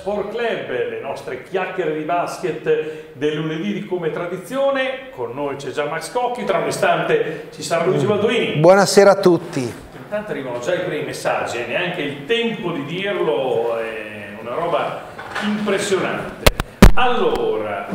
Sport Club, le nostre chiacchiere di basket del lunedì di come tradizione. Con noi c'è già Max Cocchi, tra un istante ci sarà Luigi Balduini. Buonasera a tutti. Intanto arrivano già i primi messaggi, e neanche il tempo di dirlo, è una roba impressionante. Allora,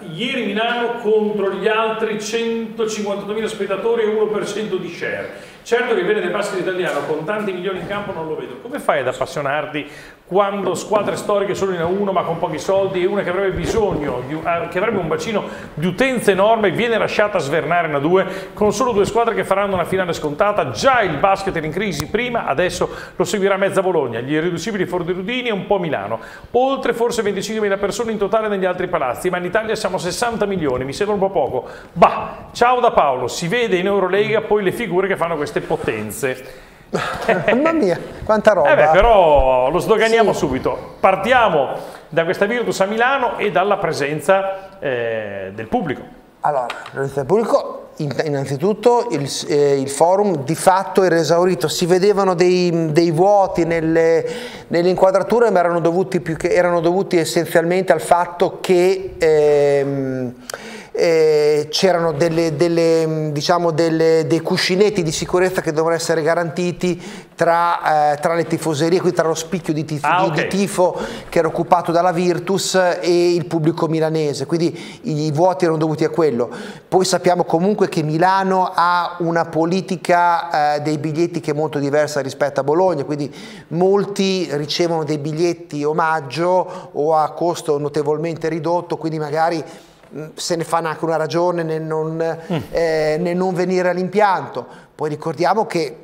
eh, ieri Milano contro gli altri 158.000 spettatori e 1% di share. Certo che viene del basket italiano con tanti milioni in campo non lo vedo. Come fai ad appassionarti quando squadre storiche sono in A1 ma con pochi soldi e una che avrebbe bisogno, ah, che avrebbe un bacino di utenza enorme viene lasciata svernare in A2 con solo due squadre che faranno una finale scontata? Già il basket era in crisi prima, adesso lo seguirà mezza Bologna, gli irriducibili Fordi Rudini e un po' Milano. Oltre forse 25.000 persone in totale negli altri palazzi, ma in Italia siamo 60 milioni, mi sembra un po' poco. Bah, ciao da Paolo, si vede in Eurolega poi le figure che fanno queste potenze. Mamma mia, quanta roba! Eh beh, però lo sdoganiamo sì. subito. Partiamo da questa Virtus a Milano e dalla presenza eh, del pubblico. Allora, presenza del pubblico, innanzitutto il, eh, il, forum di fatto era esaurito, si vedevano dei, dei vuoti nelle, nelle, inquadrature ma erano dovuti, che, erano dovuti, essenzialmente al fatto che... Ehm, eh, c'erano delle, delle, diciamo delle, dei cuscinetti di sicurezza che dovevano essere garantiti tra, eh, tra le tifoserie, quindi tra lo spicchio di tifo, ah, okay. di tifo, che era occupato dalla Virtus e il pubblico milanese, quindi i, i vuoti erano dovuti a quello. Poi sappiamo comunque che Milano ha una politica eh, dei biglietti che è molto diversa rispetto a Bologna, quindi molti ricevono dei biglietti omaggio o a costo notevolmente ridotto, quindi magari se ne fanno anche una ragione nel non, mm. eh, nel non venire all'impianto. Poi ricordiamo che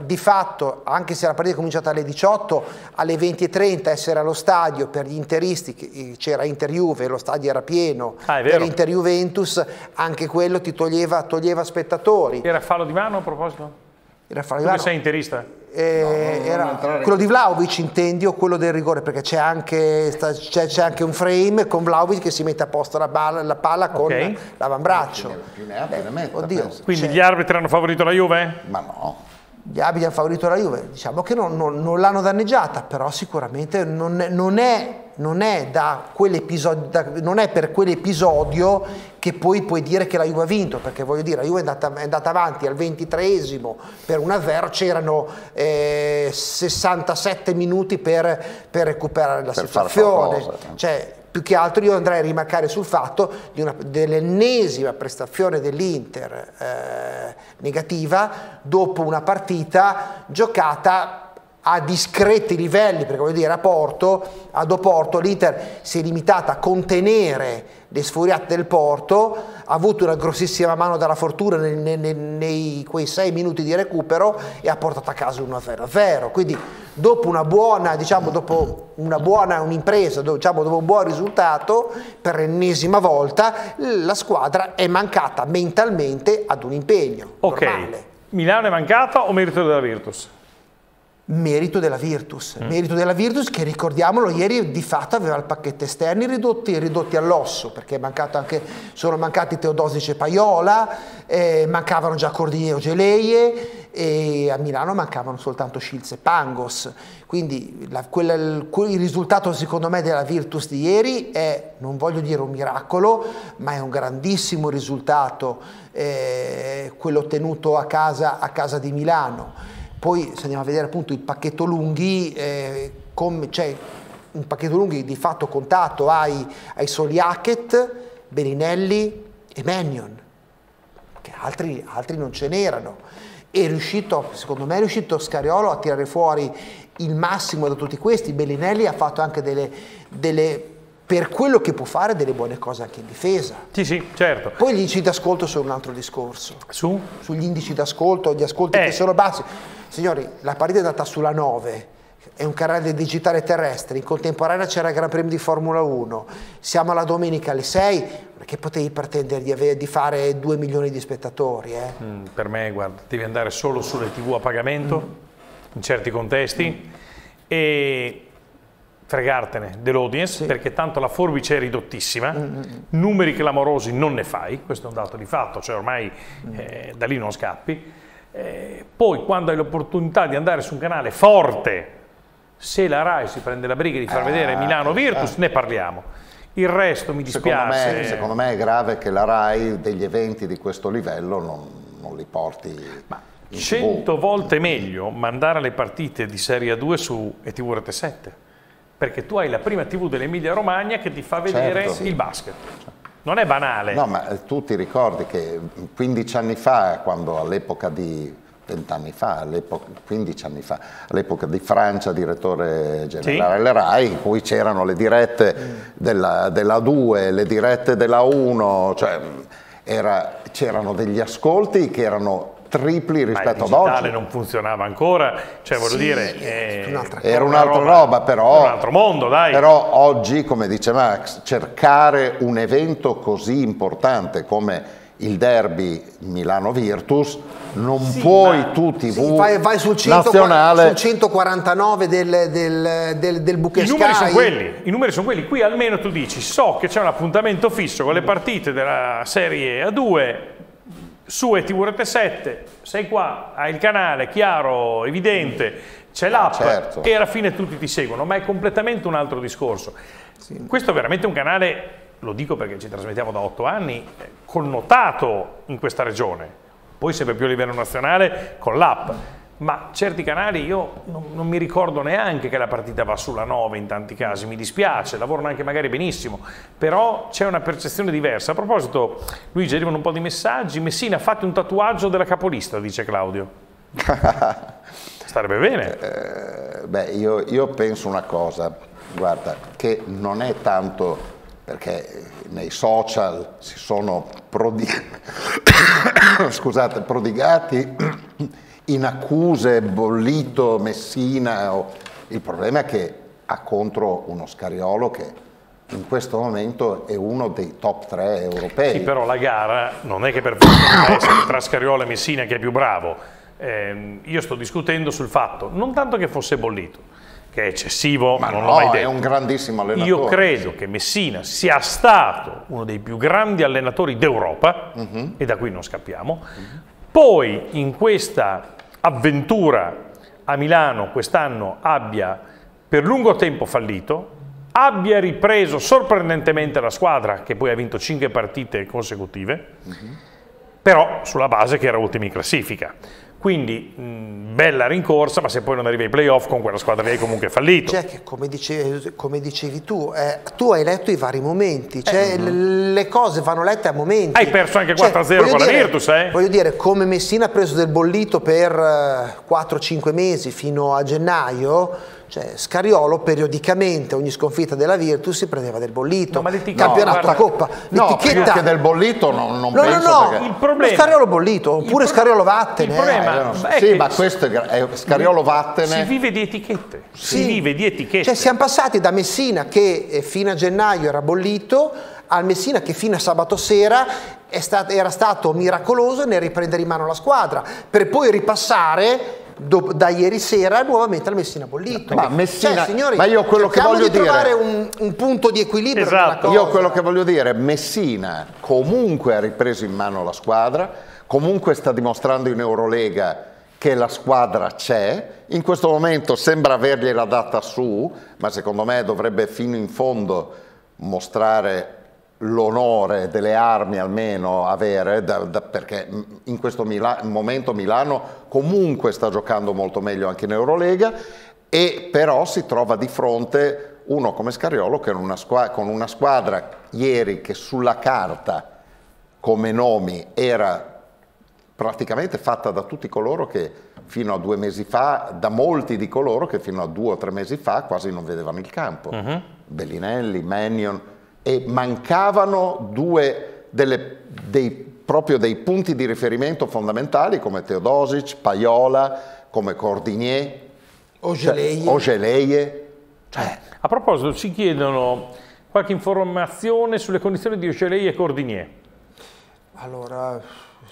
di fatto, anche se la partita è cominciata alle 18, alle 20.30 essere allo stadio per gli interisti, eh, c'era Inter Juve, lo stadio era pieno, ah, per Inter Juventus, anche quello ti toglieva, toglieva spettatori. Era fallo di mano a proposito? Era mano. Tu sei interista? Eh, no, era quello di Vlaovic intendi o quello del rigore perché c'è anche, c'è, anche, un frame con Vlaovic che si mette a posto la palla, la palla con okay. l'avambraccio eh, quindi gli arbitri hanno favorito la Juve? ma no gli arbitri hanno favorito la Juve diciamo che non, non, non l'hanno danneggiata però sicuramente non è, non è non è, non è, per quell'episodio che poi puoi dire che la Juve ha vinto, perché voglio dire, la Juve è andata, è andata avanti al 23esimo per 1-0, c'erano eh, 67 minuti per, per recuperare la per situazione. Cioè, più che altro io andrei a rimarcare sul fatto dell'ennesima prestazione dell'Inter eh, negativa dopo una partita giocata a discreti livelli, perché voglio dire a Porto, ad Oporto l'Inter si è limitata a contenere le sfuriate del Porto, ha avuto una grossissima mano dalla fortuna nei, nei, nei quei sei minuti di recupero e ha portato a casa 1-0-0. Quindi dopo una buona, diciamo, dopo una buona un'impresa, diciamo, dopo un buon risultato, per l'ennesima volta la squadra è mancata mentalmente ad un impegno. Ok, normale. Milano è mancata o merito della Virtus? Merito della Virtus, mm. merito della Virtus che ricordiamolo ieri di fatto aveva il pacchetto esterni ridotti, ridotti all'osso perché anche, sono mancati Teodosic e Paiola, eh, mancavano già Cordiglio Geleie e a Milano mancavano soltanto Schilz e Pangos, quindi la, quella, il, il, risultato secondo me della Virtus di ieri è, non voglio dire un miracolo, ma è un grandissimo risultato eh, quello ottenuto a casa, a casa di Milano poi se andiamo a vedere appunto il pacchetto lunghi, eh, c'è cioè, un pacchetto lunghi di fatto contatto ai, ai soli Hackett, Berinelli e Mannion, che altri, altri non ce n'erano. È riuscito, secondo me è riuscito Scariolo a tirare fuori il massimo da tutti questi. Bellinelli ha fatto anche delle, delle per quello che può fare delle buone cose anche in difesa. Sì, sì, certo. Poi gli indici d'ascolto sono un altro discorso. Su? Sugli indici d'ascolto, gli ascolti eh. che sono bassi. Signori, la partita è andata sulla 9, è un canale digitale terrestre, in contemporanea c'era il Gran Premio di Formula 1, siamo alla domenica alle 6, perché potevi pretendere di, avere, di fare 2 milioni di spettatori? Eh? Mm, per me, guarda, devi andare solo sulle tv a pagamento, mm. in certi contesti, mm. e fregartene dell'audience sì. perché tanto la forbice è ridottissima, mm, mm, mm. numeri clamorosi non ne fai, questo è un dato di fatto, cioè ormai mm. eh, da lì non scappi. Eh, poi quando hai l'opportunità di andare su un canale forte, Se la RAI si prende la briga di far eh, vedere Milano Virtus, eh. ne parliamo. Il resto mi dispiace. Secondo me, secondo me, è grave che la RAI degli eventi di questo livello non, non li porti. Ma cento volte meglio mandare le partite di Serie 2 su ETV Rete 7 perché tu hai la prima TV dell'Emilia Romagna che ti fa vedere certo, il basket. Non è banale. No, ma eh, tu ti ricordi che 15 anni fa, quando all'epoca di 20 anni fa, 15 anni fa, all'epoca di Francia, direttore generale sì. RAI, in cui c'erano le dirette mm. della, della 2, le dirette della 1, cioè c'erano degli ascolti che erano tripli rispetto ad oggi. Il digitale non funzionava ancora, cioè voglio sì, dire... Eh, era un'altra roba, roba, però... un altro mondo, dai. Però oggi, come dice Max, cercare un evento così importante come il derby Milano-Virtus non sì, puoi tu TV sì, vai, vai sul, 100, nazionale... sul 149 del, del, del, del I numeri sono quelli, i numeri sono quelli, qui almeno tu dici so che c'è un appuntamento fisso con le partite della Serie A2 su ETV 7, sei qua, hai il canale chiaro, evidente, c'è l'app certo. e alla fine tutti ti seguono, ma è completamente un altro discorso. Sì. Questo è veramente un canale, lo dico perché ci trasmettiamo da otto anni, connotato in questa regione, poi sempre più a livello nazionale con l'app ma certi canali io non, non, mi ricordo neanche che la partita va sulla 9 in tanti casi, mi dispiace, lavorano anche magari benissimo, però c'è una percezione diversa. A proposito, Luigi, arrivano un po' di messaggi, Messina, fate un tatuaggio della capolista, dice Claudio. Starebbe bene. Eh, beh, io, io penso una cosa, guarda, che non è tanto perché nei social si sono prodig... Scusate, prodigati in accuse, bollito Messina. Il problema è che ha contro uno Scariolo che in questo momento è uno dei top 3 europei. Sì, però la gara non è che per forza essere tra Scariolo e Messina che è più bravo. Eh, io sto discutendo sul fatto, non tanto che fosse bollito, che è eccessivo, ma non no, l'ho mai detto. è un grandissimo allenatore. Io credo che Messina sia stato uno dei più grandi allenatori d'Europa, uh mhm. -huh. e da qui non scappiamo. Uh -huh. Poi in questa avventura a Milano quest'anno abbia per lungo tempo fallito, abbia ripreso sorprendentemente la squadra che poi ha vinto 5 partite consecutive, uh -huh. però sulla base che era ultima in classifica. Quindi mh, bella rincorsa, ma se poi non arrivi ai playoff con quella squadra lì hai comunque fallito. Cioè, come dicevi, come dicevi tu, eh, tu hai letto i vari momenti, cioè, eh, le cose vanno lette a momenti. Hai perso anche 4-0 cioè, con dire, la Virtus, eh? Voglio dire, come Messina ha preso del bollito per 4-5 eh, mesi fino a gennaio, cioè, Scariolo periodicamente, ogni sconfitta della Virtus, si prendeva del bollito, no, campionato no, Coppa. No, del bollito non, non no, penso no, no, perché... il problema... Scariolo bollito, oppure pro... Scariolo vattene. Il problema eh, eh sì, ma questo è, è Scariolo vattene. Si vive di etichette, si vive di etichette. Cioè, siamo passati da Messina che eh, fino a gennaio era bollito al Messina che fino a sabato sera stato, era stato miracoloso nel riprendere in mano la squadra, per poi ripassare do, da ieri sera nuovamente al Messina Bollito. Ma, Messina, cioè, signori, ma io quello che voglio di dire trovare un, un, punto di equilibrio. Esatto. Io quello che voglio dire, Messina comunque ha ripreso in mano la squadra, comunque sta dimostrando in Eurolega che la squadra c'è, in questo momento sembra avergliela data su, ma secondo me dovrebbe fino in fondo mostrare l'onore delle armi almeno avere, da, da, perché in questo Mila momento Milano comunque sta giocando molto meglio anche in Eurolega, e però si trova di fronte uno come Scariolo che una con una squadra ieri che sulla carta come nomi era praticamente fatta da tutti coloro che fino a due mesi fa, da molti di coloro che fino a due o tre mesi fa quasi non vedevano il campo. Uh mhm. -huh. Bellinelli, Mannion, e mancavano due delle, dei, proprio dei punti di riferimento fondamentali come Teodosic, Paiola, come Cordinier, Ogeleie. Cioè, Ogeleie. Cioè. A proposito, ci chiedono qualche informazione sulle condizioni di Ogeleie e Cordinier. Allora,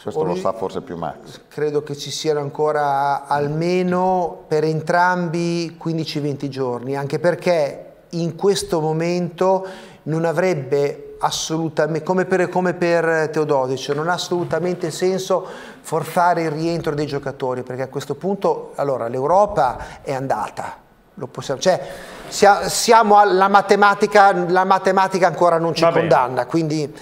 questo lo sa forse più Max. Credo che ci siano ancora almeno per entrambi 15-20 giorni, anche perché in questo momento non avrebbe assolutamente, come per, come per Teodosic, non ha assolutamente senso forzare il rientro dei giocatori, perché a questo punto allora, l'Europa è andata, lo possiamo, cioè, sia- siamo alla matematica, la matematica ancora non ci Va condanna, quindi,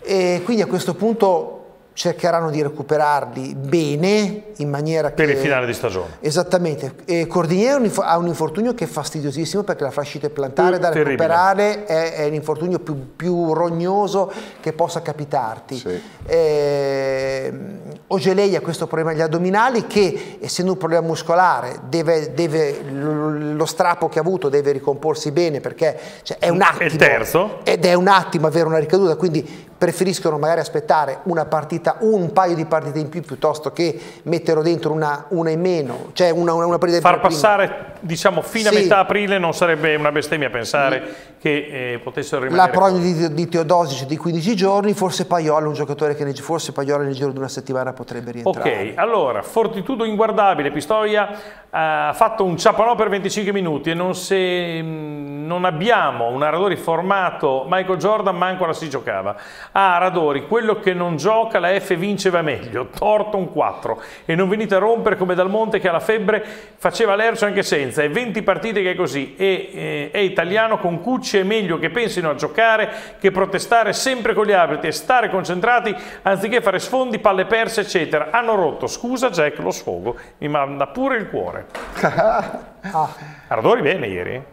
e quindi a questo punto cercheranno di recuperarli bene in maniera Per che... il finale di stagione. Esattamente, e Cordinier ha un infortunio che è fastidiosissimo perché la fascite plantare Uh, da terribile. recuperare è, è l'infortunio più, più rognoso che possa capitarti. Sì. Ehm, Ogelei ha questo problema agli addominali che essendo un problema muscolare deve, deve- lo strappo che ha avuto deve ricomporsi bene perché cioè, è un attimo il terzo? ed è un attimo avere una ricaduta quindi preferiscono magari aspettare una partita un paio di partite in più piuttosto che metterlo dentro una, una in meno cioè una, una, una partita in Far più prima. passare, diciamo, fino a Sì. metà aprile non sarebbe una bestemmia pensare che eh, potessero la rimanere. prognosi di, di Teodosic di 15 giorni forse Paiola un giocatore che nel, forse Paiola nel giro di una settimana potrebbe rientrare Ok, allora, Fortitudo inguardabile, Pistoia ha fatto un ciapanò per 25 minuti e non, se, mh, non abbiamo un Aradori formato Michael Jordan, manco la si giocava. Ah, Aradori, quello che non gioca la F vinceva meglio, torto un 4 e non venite a rompere come Dal Monte che alla febbre faceva l'ercio anche senza e 20 partite che è così e eh, è italiano con Cucci è meglio che pensino a giocare che protestare sempre con gli arbitri e stare concentrati anziché fare sfondi, palle perse eccetera. Hanno rotto, scusa Jack lo sfogo. Mi manda pure il cuore. Ah, Aradori bene ieri?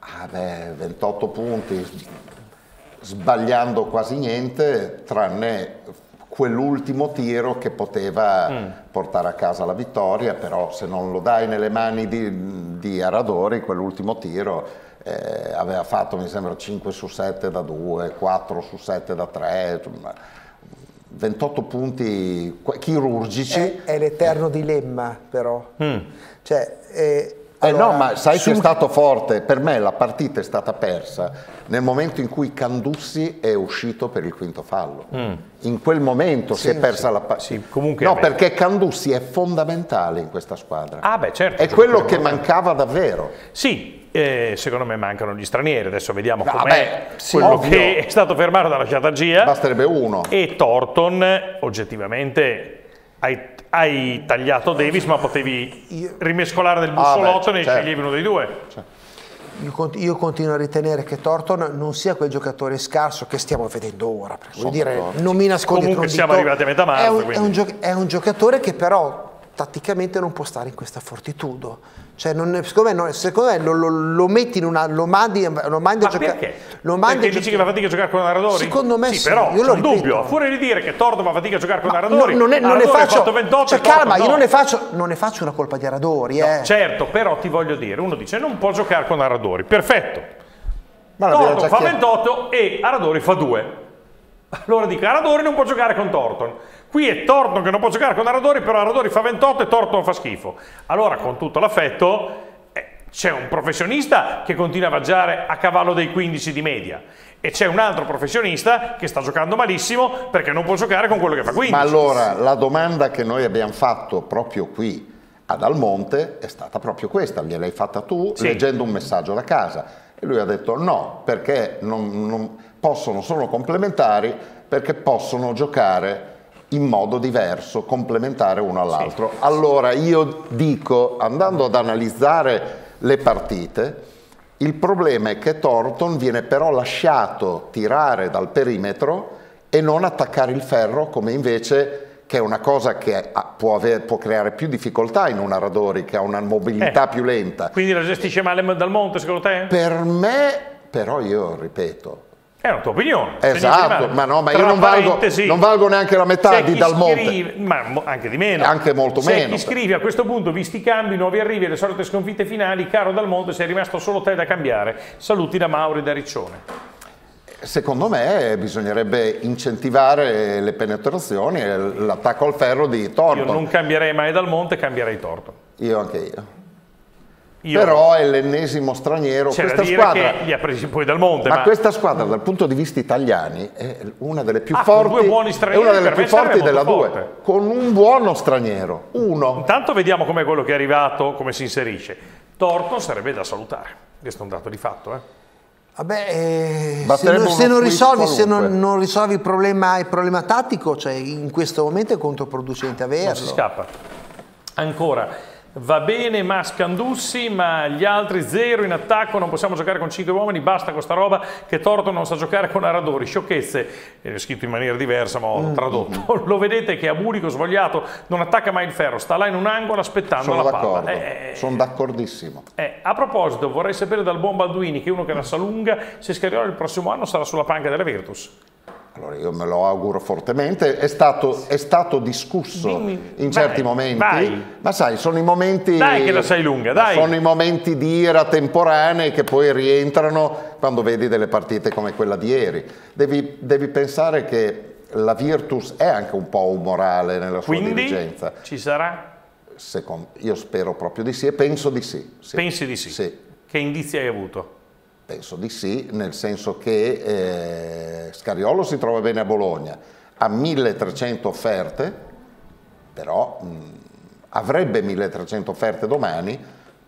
Ah beh, 28 punti, sbagliando quasi niente, tranne quell'ultimo tiro che poteva Mm. portare a casa la vittoria, però se non lo dai nelle mani di, di Aradori, quell'ultimo tiro eh, aveva fatto mi sembra 5 su 7 da 2, 4 su 7 da 3, 28 punti chirurgici. è, è l'eterno dilemma però cioè, eh, Eh allora, no, ma sai che sul- è stato forte? Per me la partita è stata persa nel momento in cui Candussi è uscito per il quinto fallo. In quel momento si è persa la partita. Sì, comunque no, perché Candussi è fondamentale in questa squadra. ah beh certo è quello che mancava davvero. sì eh, secondo me mancano gli stranieri adesso vediamo No, com'è beh, sì, quello ovvio. che è stato fermato dalla Sciatagia Basterebbe uno. e Thornton oggettivamente hai, hai tagliato Davis ma potevi rimescolare nel Ah, bussolotto beh, e ne certo. sceglievi uno dei due io, cont- io continuo a ritenere che Thornton non sia quel giocatore scarso che stiamo vedendo ora perché Sono dire non mi nascondi Comunque siamo dito. arrivati a metà marzo, è un, è un è un giocatore che però tatticamente non può stare in questa fortitudo cioè non secondo me, non- secondo me lo, lo- lo metti in una lo mandi, lo mandi ma a giocare perché? lo mandi perché a dici che va fatica a giocare con Aradori? Secondo me sì, però io lo dubbio fuori di dire che Thornton va fatica a giocare con Ma Aradori no, non, è- non ne faccio, fatto 28 cioè, calma, io no. non ne, faccio, non ne faccio una colpa di Aradori. eh. certo però ti voglio dire uno dice non può giocare con Aradori perfetto Ma già fa chiesto. 28 e Aradori fa 2. Allora dico, Aradori non può giocare con Thornton. Qui è Thornton che non può giocare con Aradori, però Aradori fa 28 e Thornton fa schifo. Allora, con tutto l'affetto, eh, c'è un professionista che continua a vaggiare a cavallo dei 15 di media. E c'è un altro professionista che sta giocando malissimo perché non può giocare con quello che fa 15. Ma allora la domanda che noi abbiamo fatto proprio qui ad Almonte è stata proprio questa, gliel'hai fatta tu Sì. leggendo un messaggio da casa. E lui ha detto no, perché non, non- possono, sono complementari, perché possono giocare in modo diverso, complementare uno all'altro. Allora io dico, andando ad analizzare le partite, il problema è che Thornton viene però lasciato tirare dal perimetro e non attaccare il ferro come invece che è una cosa che può, aver- può creare più difficoltà in un Aradori che ha una mobilità Eh. più lenta. Quindi la gestisce male Dal Monte, secondo te? Per me, però io ripeto, È una tua opinione. Se esatto, ma no, ma io non valgo, non valgo neanche la metà di chi Dal Monte. scrive- ma anche di meno. Anche molto C'è meno, chi scrive a questo punto, visti i cambi, nuovi arrivi e le solite sconfitte finali, caro Dal Monte, sei rimasto solo te da cambiare. Saluti da Mauri da Riccione. Secondo me bisognerebbe incentivare le penetrazioni e l'attacco al ferro di Io Thornton. non cambierei mai Dal Monte, cambierei Torto. Io anche io. Io Però è l'ennesimo straniero. c'è da Questa dire squadra, che li ha presi poi Dal Monte, ma ma, questa squadra dal punto di vista italiani è una delle più Ah, con forti, due buoni è stranieri una delle per più forti della molto 2, forte. con un buono straniero, uno. intanto vediamo com'è quello che è arrivato, come si inserisce. Torto sarebbe da salutare. Questo è un dato di fatto, eh. Vabbè, eh, se, non, se non risolvi, se non, non risolvi il, problema, il problema tattico, cioè in questo momento è controproducente averlo. non si scappa. Ancora, Va bene Mascandussi, ma gli altri zero in attacco, non possiamo giocare con cinque uomini, basta questa roba che Torto non sa giocare con Aradori. Sciocchezze, è scritto in maniera diversa ma ho tradotto. Lo vedete che a Burico svogliato non attacca mai il ferro, sta là in un angolo aspettando Sono la palla. Eh, sono d'accordissimo. eh, a proposito, vorrei sapere dal buon Balduini, che è uno che la sa lunga, se Scariolo il prossimo anno sarà sulla panca della Virtus. Allora io me lo auguro fortemente, è stato, è stato discusso Dimmi, in vai, certi momenti, vai. ma sai, sono i momenti... Dai che la sai lunga, dai. Sono i momenti di ira temporanei che poi rientrano quando vedi delle partite come quella di ieri. Devi, devi pensare che la Virtus è anche un po' umorale nella sua Quindi dirigenza. ci sarà? Secondo- io spero proprio di sì e penso di sì. sì. Pensi di sì. Sì. Che indizi hai avuto? Penso di sì, nel senso che eh, Scariolo si trova bene a Bologna, ha 1300 offerte, però mh, avrebbe 1300 offerte domani,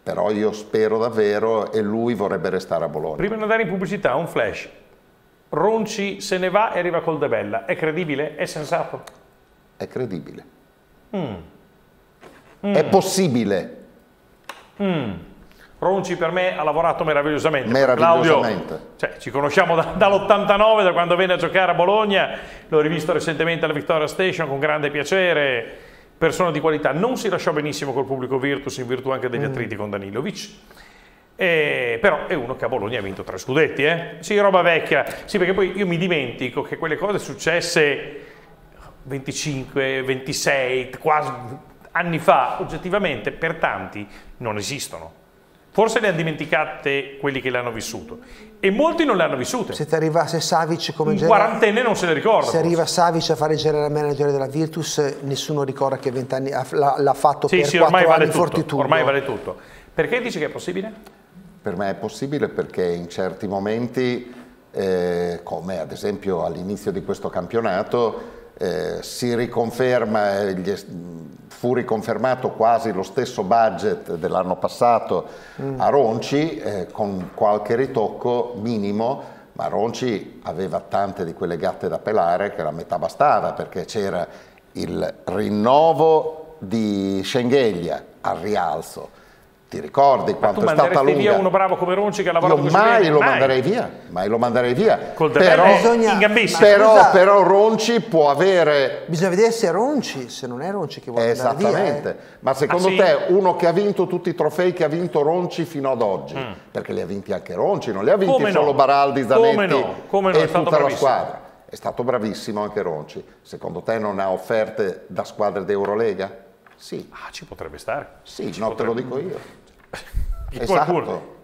però io spero davvero e lui vorrebbe restare a Bologna. Prima di andare in pubblicità, un flash. Ronci se ne va e arriva col De Bella. È credibile? È sensato? È credibile. Mm. È possibile, Ronci per me ha lavorato meravigliosamente. Meravigliosamente. Claudio, cioè, ci conosciamo da- dall'89, da quando venne a giocare a Bologna, l'ho rivisto recentemente alla Victoria Station con grande piacere, persona di qualità. Non si lasciò benissimo col pubblico Virtus in virtù anche degli attriti con Danilovic. Eh, però è uno che a Bologna ha vinto tre scudetti, eh? Sì, roba vecchia. Sì, perché poi io mi dimentico che quelle cose successe 25, 26, quasi anni fa, oggettivamente per tanti non esistono. Forse le hanno dimenticate quelli che le hanno vissuto e molti non le hanno vissute. Se ti arrivasse Savic come Un generale- quarantenne non se le ricorda. Se forse. arriva Savic a fare il general manager della Virtus, nessuno ricorda che vent'anni ha- l'ha, fatto Sì, per sì, quattro ormai vale tutto. fortitudo. Ormai vale tutto. Perché dici che è possibile? per me è possibile perché in certi momenti, eh, come ad esempio all'inizio di questo campionato, eh, si riconferma, eh, gli fu riconfermato quasi lo stesso budget dell'anno passato a Ronci, eh, con qualche ritocco minimo, ma Ronci aveva tante di quelle gatte da pelare che la metà bastava, perché c'era il rinnovo di Schengelia al rialzo. Ti ricordi quanto tu è stata lunga? via uno bravo come Ronci che ha lavorato Io così mai bene? lo manderei via, mai lo manderei via. Col però, Bisogna- però, Scusa. però Ronci può avere Bisogna vedere se è Ronci, se non è Ronci che vuole andare via. Esattamente, eh. ma secondo Ah, sì? te uno che ha vinto tutti i trofei che ha vinto Ronci fino ad oggi, perché li ha vinti anche Ronci, non li ha vinti Mm. Come no? solo Baraldi, Come Zanetti no? Come no? È e stato tutta la bravissimo. squadra. È stato bravissimo anche Ronci. Secondo te non ha offerte da squadre d'Eurolega? Sì, Ah, ci potrebbe stare. sì, Ci no, te lo potrebbe- dico io. Chi- Esatto. qualcuno?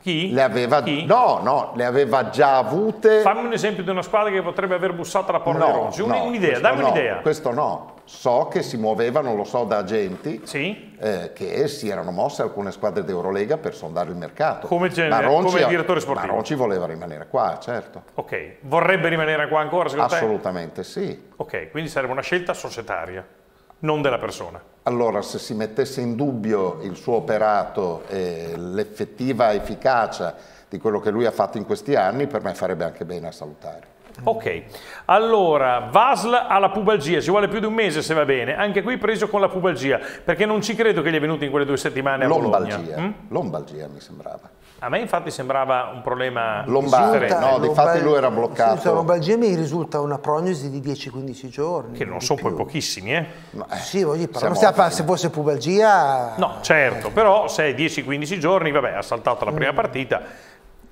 Chi? Le aveva, Chi? no, no, le aveva già avute. Fammi un esempio di una squadra che potrebbe aver bussato alla porta di Ronci. Un- no, un'idea, dammi no, un'idea. Questo no. So che si muovevano, lo so, da agenti Sì? eh, che si erano mosse alcune squadre d'Eurolega per sondare il mercato. Come gen- Ma Ronci- come direttore sportivo. Ma Ronci voleva rimanere qua, certo. Ok. Vorrebbe rimanere qua ancora secondo te? Assolutamente sì. Ok, quindi sarebbe una scelta societaria, non della persona. Allora, se si mettesse in dubbio il suo operato e l'effettiva efficacia di quello che lui ha fatto in questi anni, per me farebbe anche bene a salutare. Ok, allora Vasl ha la pubalgia, ci vuole più di un mese se va bene, anche qui preso con la pubalgia, perché non ci credo che gli è venuto in quelle due settimane a Lombalgia. Mm? lombalgia mi sembrava. A me infatti sembrava un problema Lombare, differente, no, difatti lui era bloccato. lombalgia mi risulta una prognosi di 10-15 giorni. che non di sono poi pochissimi, eh? Ma, eh, Sì, voglio dire, stiamo se fosse pubalgia... No, certo, però se hai 10-15 giorni, vabbè, ha saltato la prima partita.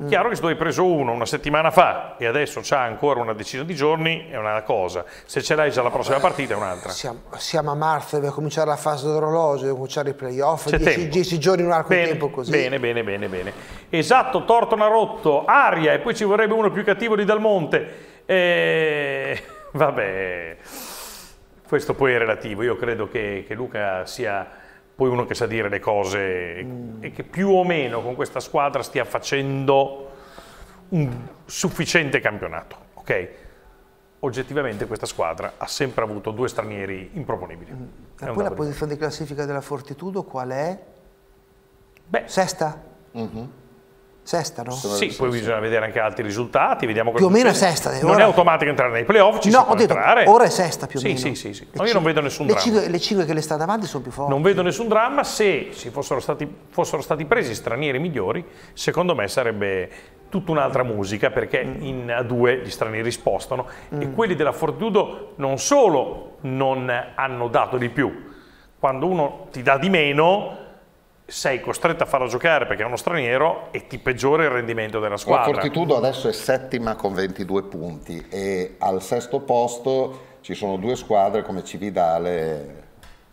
Chiaro che se tu hai preso uno una settimana fa e adesso c'ha ancora una decina di giorni è una cosa, se ce l'hai già la prossima partita è un'altra. Siamo, siamo a marzo, deve cominciare la fase dell'orologio, deve cominciare i playoff, C'è 10, tempo. 10 giorni in un arco di Bene, tempo così. bene, bene, bene, bene. Esatto, Tortona rotto, aria e poi ci vorrebbe uno più cattivo di Dalmonte. Eh, vabbè, questo poi è relativo. Io credo che, che Luca sia poi uno che sa dire le cose Mm. e che più o meno con questa squadra stia facendo un sufficiente campionato. Ok? Oggettivamente questa squadra ha sempre avuto due stranieri improponibili. È E poi la posizione di classifica della Fortitudo qual è? Beh, Sesta? Sesta, no? Sì, poi bisogna vedere anche altri risultati, vediamo Più o meno è sesta. Non ora- è automatico entrare nei playoff, ci no, si può ho detto, entrare. ora è sesta più o Sì, meno. sì, sì, sì. No, io non vedo nessun le dramma. cinque, le cinque che le sta davanti sono più forti. Non vedo nessun dramma, se si fossero stati, fossero stati presi stranieri migliori, secondo me sarebbe tutta un'altra musica perché Mm. in a due gli stranieri spostano e quelli della Fortitudo non solo non hanno dato di più, quando uno ti dà di meno sei costretto a farlo giocare perché è uno straniero e ti peggiora il rendimento della La squadra. Fortitudo adesso è settima con 22 punti e al sesto posto ci sono due squadre come Cividale.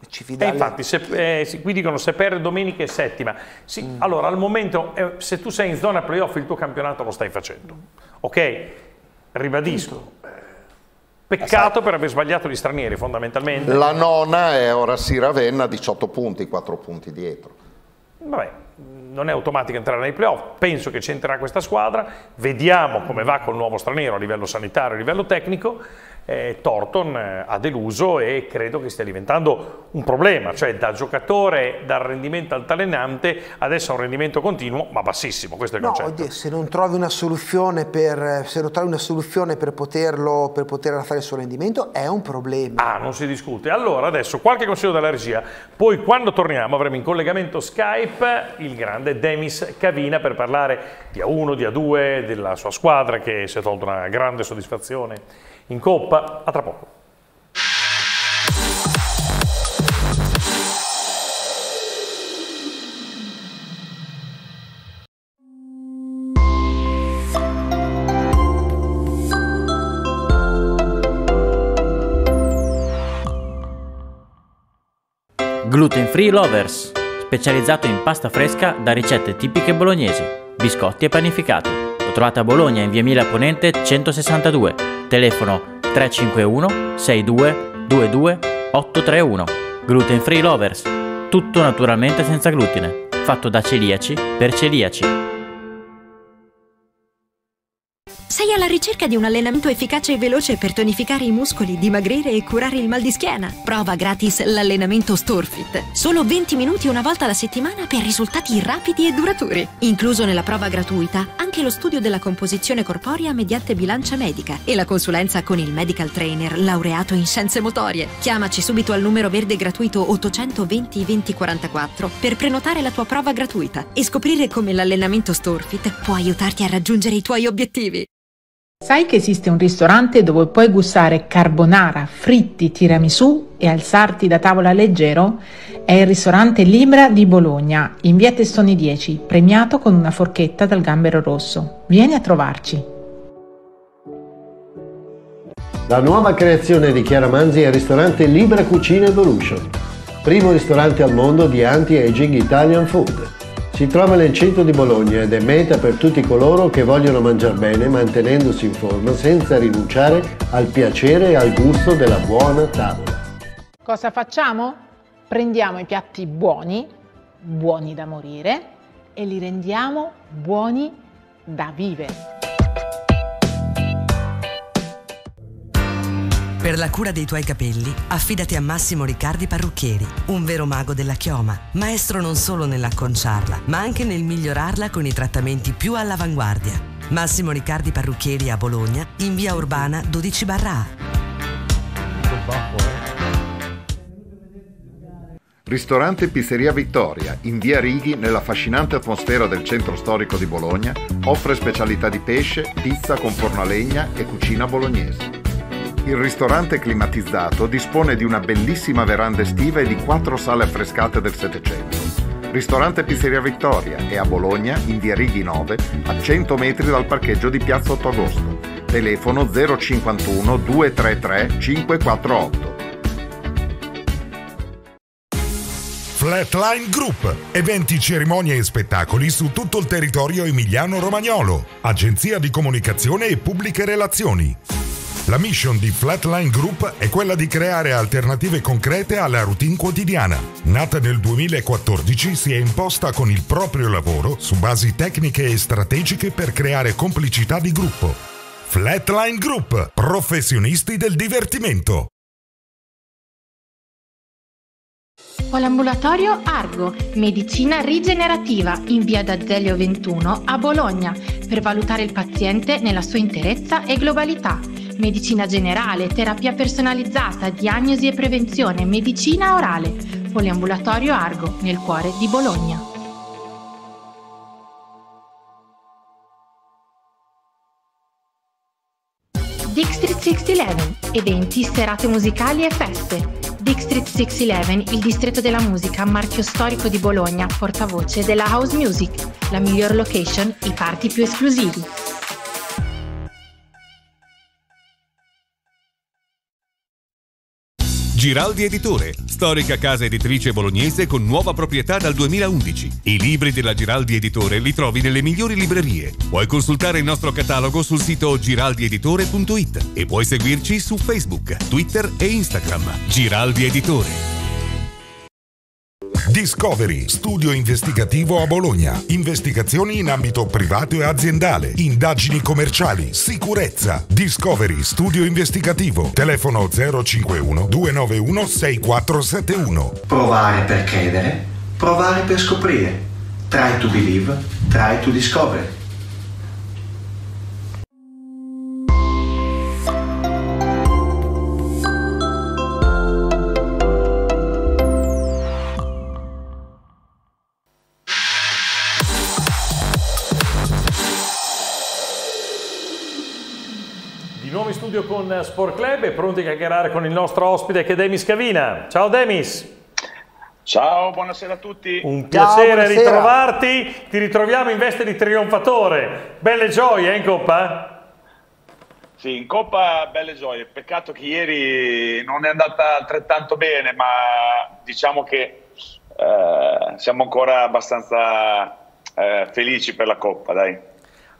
E Cividale- infatti, se, eh, qui dicono se perde domenica è settima. Sì, Mm. allora al momento, eh, se tu sei in zona playoff, il tuo campionato lo stai facendo. Ok? Ribadisco. eh, Peccato per aver sbagliato gli stranieri, fondamentalmente. La nona è ora sì Ravenna, 18 punti, 4 punti dietro. Vabbè, non è automatica entrare nei playoff. Penso che c'entrerà questa squadra. Vediamo come va col nuovo straniero a livello sanitario, a livello tecnico. Eh, Thornton eh, ha deluso e credo che stia diventando un problema, cioè da giocatore dal rendimento altalenante adesso ha un rendimento continuo ma bassissimo, questo è il No, concetto. oddio, se non trovi una soluzione per, se non trovi una soluzione per poterlo per poter fare il suo rendimento è un problema. Ah, non si discute. Allora, adesso qualche consiglio dalla regia. Poi, quando torniamo, avremo in collegamento Skype il grande Demis Cavina per parlare di A1, di A2, della sua squadra che si è tolto una grande soddisfazione in Coppa. A tra poco. Gluten Free Lovers, specializzato in pasta fresca da ricette tipiche bolognesi, biscotti e panificati. Lo trovate a Bologna in via Mila Ponente 162, telefono 351 62 22 831. Gluten Free Lovers, tutto naturalmente senza glutine, fatto da celiaci per celiaci. Sei alla ricerca di un allenamento efficace e veloce per tonificare i muscoli, dimagrire e curare il mal di schiena? Prova gratis l'allenamento Storefit. Solo 20 minuti una volta alla settimana per risultati rapidi e duraturi. Incluso nella prova gratuita anche lo studio della composizione corporea mediante bilancia medica e la consulenza con il medical trainer laureato in scienze motorie. Chiamaci subito al numero verde gratuito 820 2044 per prenotare la tua prova gratuita e scoprire come l'allenamento Storefit può aiutarti a raggiungere i tuoi obiettivi. Sai che esiste un ristorante dove puoi gustare carbonara, fritti, tiramisù e alzarti da tavola leggero? È il ristorante Libra di Bologna, in via Testoni 10, premiato con una forchetta dal gambero rosso. Vieni a trovarci. La nuova creazione di Chiara Manzi è il ristorante Libra Cucina Evolution, primo ristorante al mondo di anti-aging Italian food. Si trova nel centro di Bologna ed è meta per tutti coloro che vogliono mangiare bene mantenendosi in forma senza rinunciare al piacere e al gusto della buona tavola. Cosa facciamo? Prendiamo i piatti buoni, buoni da morire, e li rendiamo buoni da vivere. Per la cura dei tuoi capelli, affidati a Massimo Riccardi Parrucchieri, un vero mago della chioma, maestro non solo nell'acconciarla, ma anche nel migliorarla con i trattamenti più all'avanguardia. Massimo Riccardi Parrucchieri a Bologna, in via Urbana 12 barra A. Ristorante Pizzeria Vittoria, in via Righi, nell'affascinante atmosfera del centro storico di Bologna, offre specialità di pesce, pizza con forno a legna e cucina bolognese. Il ristorante climatizzato dispone di una bellissima veranda estiva e di quattro sale affrescate del Settecento. Ristorante Pizzeria Vittoria è a Bologna, in via Righi 9, a 100 metri dal parcheggio di Piazza 8 Agosto. Telefono 051 233 548. Flatline Group, eventi, cerimonie e spettacoli su tutto il territorio emiliano-romagnolo, agenzia di comunicazione e pubbliche relazioni. La mission di Flatline Group è quella di creare alternative concrete alla routine quotidiana. Nata nel 2014, si è imposta con il proprio lavoro su basi tecniche e strategiche per creare complicità di gruppo. Flatline Group, professionisti del divertimento. Poliambulatorio Argo, medicina rigenerativa in via d'Azeglio 21 a Bologna per valutare il paziente nella sua interezza e globalità. Medicina generale, terapia personalizzata, diagnosi e prevenzione, medicina orale. Poliambulatorio Argo, nel cuore di Bologna. District 611, eventi, serate musicali e feste. District 611, il distretto della musica, marchio storico di Bologna, portavoce della house music, la miglior location, i party più esclusivi. Giraldi Editore, storica casa editrice bolognese con nuova proprietà dal 2011. I libri della Giraldi Editore li trovi nelle migliori librerie. Puoi consultare il nostro catalogo sul sito giraldieditore.it e puoi seguirci su Facebook, Twitter e Instagram. Giraldi Editore. Discovery, studio investigativo a Bologna. Investigazioni in ambito privato e aziendale. Indagini commerciali. Sicurezza. Discovery, studio investigativo. Telefono 051 291 6471. Provare per credere, provare per scoprire. Try to believe, try to discover. Con Sport Club e pronti a chiacchierare con il nostro ospite che è Demis Cavina. Ciao Demis! Ciao, buonasera a tutti. Un piacere ritrovarti, ti ritroviamo in veste di trionfatore. Belle gioie eh, in Coppa? Sì, in Coppa belle gioie. Peccato che ieri non è andata altrettanto bene, ma diciamo che eh, siamo ancora abbastanza eh, felici per la Coppa, dai.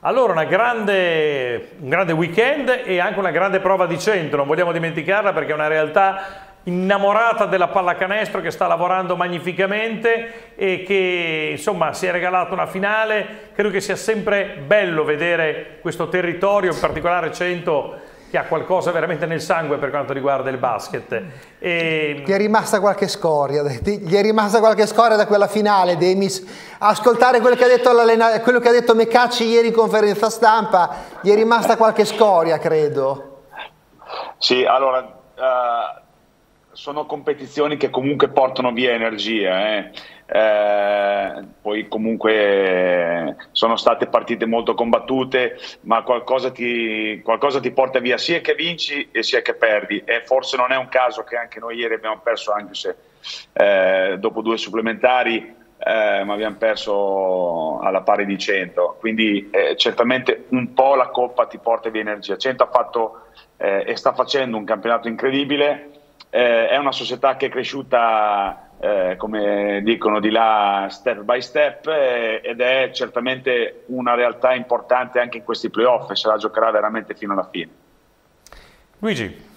Allora, una grande, un grande weekend e anche una grande prova di centro, non vogliamo dimenticarla perché è una realtà innamorata della pallacanestro che sta lavorando magnificamente e che insomma si è regalato una finale. Credo che sia sempre bello vedere questo territorio, in particolare Cento, che ha qualcosa veramente nel sangue per quanto riguarda il basket. E... Gli è rimasta qualche scoria, gli è rimasta qualche scoria da quella finale, Demis. Ascoltare quello che ha detto, quello che ha detto Mecacci ieri in conferenza stampa, gli è rimasta qualche scoria, credo. Sì, allora, uh, sono competizioni che comunque portano via energia. Eh. Eh, poi comunque sono state partite molto combattute, ma qualcosa ti, qualcosa ti, porta via sia che vinci e sia che perdi. E forse non è un caso che anche noi ieri abbiamo perso, anche se eh, dopo due supplementari. Eh, ma abbiamo perso alla pari di 100 quindi eh, certamente un po' la coppa ti porta via energia 100 ha fatto eh, e sta facendo un campionato incredibile è una società che è cresciuta eh, come dicono di là, step by step eh, ed è certamente una realtà importante anche in questi playoff e se la giocherà veramente fino alla fine. Luigi.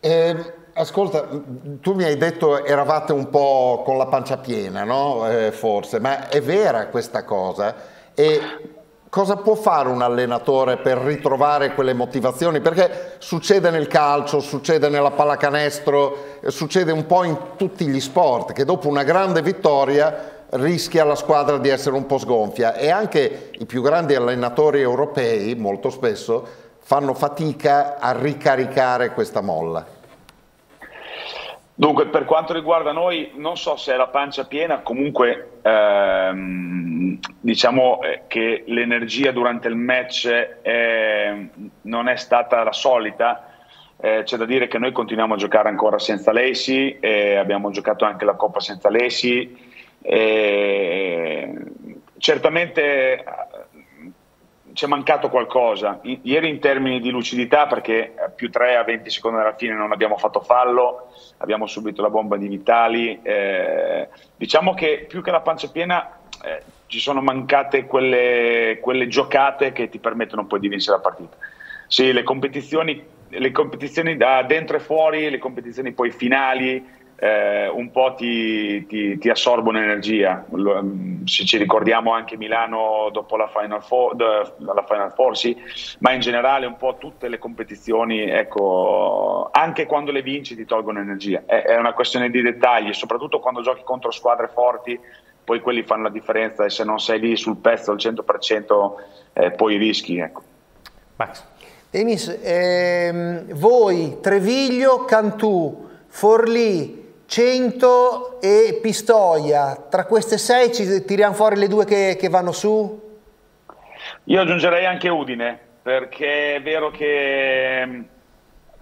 Eh, ascolta, tu mi hai detto eravate un po' con la pancia piena, no? Eh, forse, ma è vera questa cosa? E cosa può fare un allenatore per ritrovare quelle motivazioni? Perché succede nel calcio, succede nella pallacanestro, eh, succede un po' in tutti gli sport, che dopo una grande vittoria rischia la squadra di essere un po' sgonfia e anche i più grandi allenatori europei molto spesso fanno fatica a ricaricare questa molla. Dunque, per quanto riguarda noi, non so se è la pancia piena, comunque ehm, diciamo eh, che l'energia durante il match è, non è stata la solita. Eh, c'è da dire che noi continuiamo a giocare ancora senza Lacey, eh, abbiamo giocato anche la Coppa senza Lacey. certamente ci è mancato qualcosa. Ieri in termini di lucidità, perché più 3 a 20 secondi alla fine non abbiamo fatto fallo, abbiamo subito la bomba di Vitali. Eh, diciamo che più che la pancia piena eh, ci sono mancate quelle, quelle, giocate che ti permettono poi di vincere la partita. Sì, le competizioni, le competizioni da dentro e fuori, le competizioni poi finali, eh, un po' ti, ti, ti assorbono energia. Mm, se ci ricordiamo anche Milano dopo la Final Four, la Final Four sì, ma in generale un po' tutte le competizioni, ecco, anche quando le vinci ti tolgono energia. È, è una questione di dettagli, soprattutto quando giochi contro squadre forti, poi quelli fanno la differenza e se non sei lì sul pezzo al 100% eh, poi rischi. Ecco. Max. Demis, ehm, voi, Treviglio, Cantù, Forlì, 100 e Pistoia, tra queste sei ci tiriamo fuori le due che, che vanno su? Io aggiungerei anche Udine, perché è vero che eh,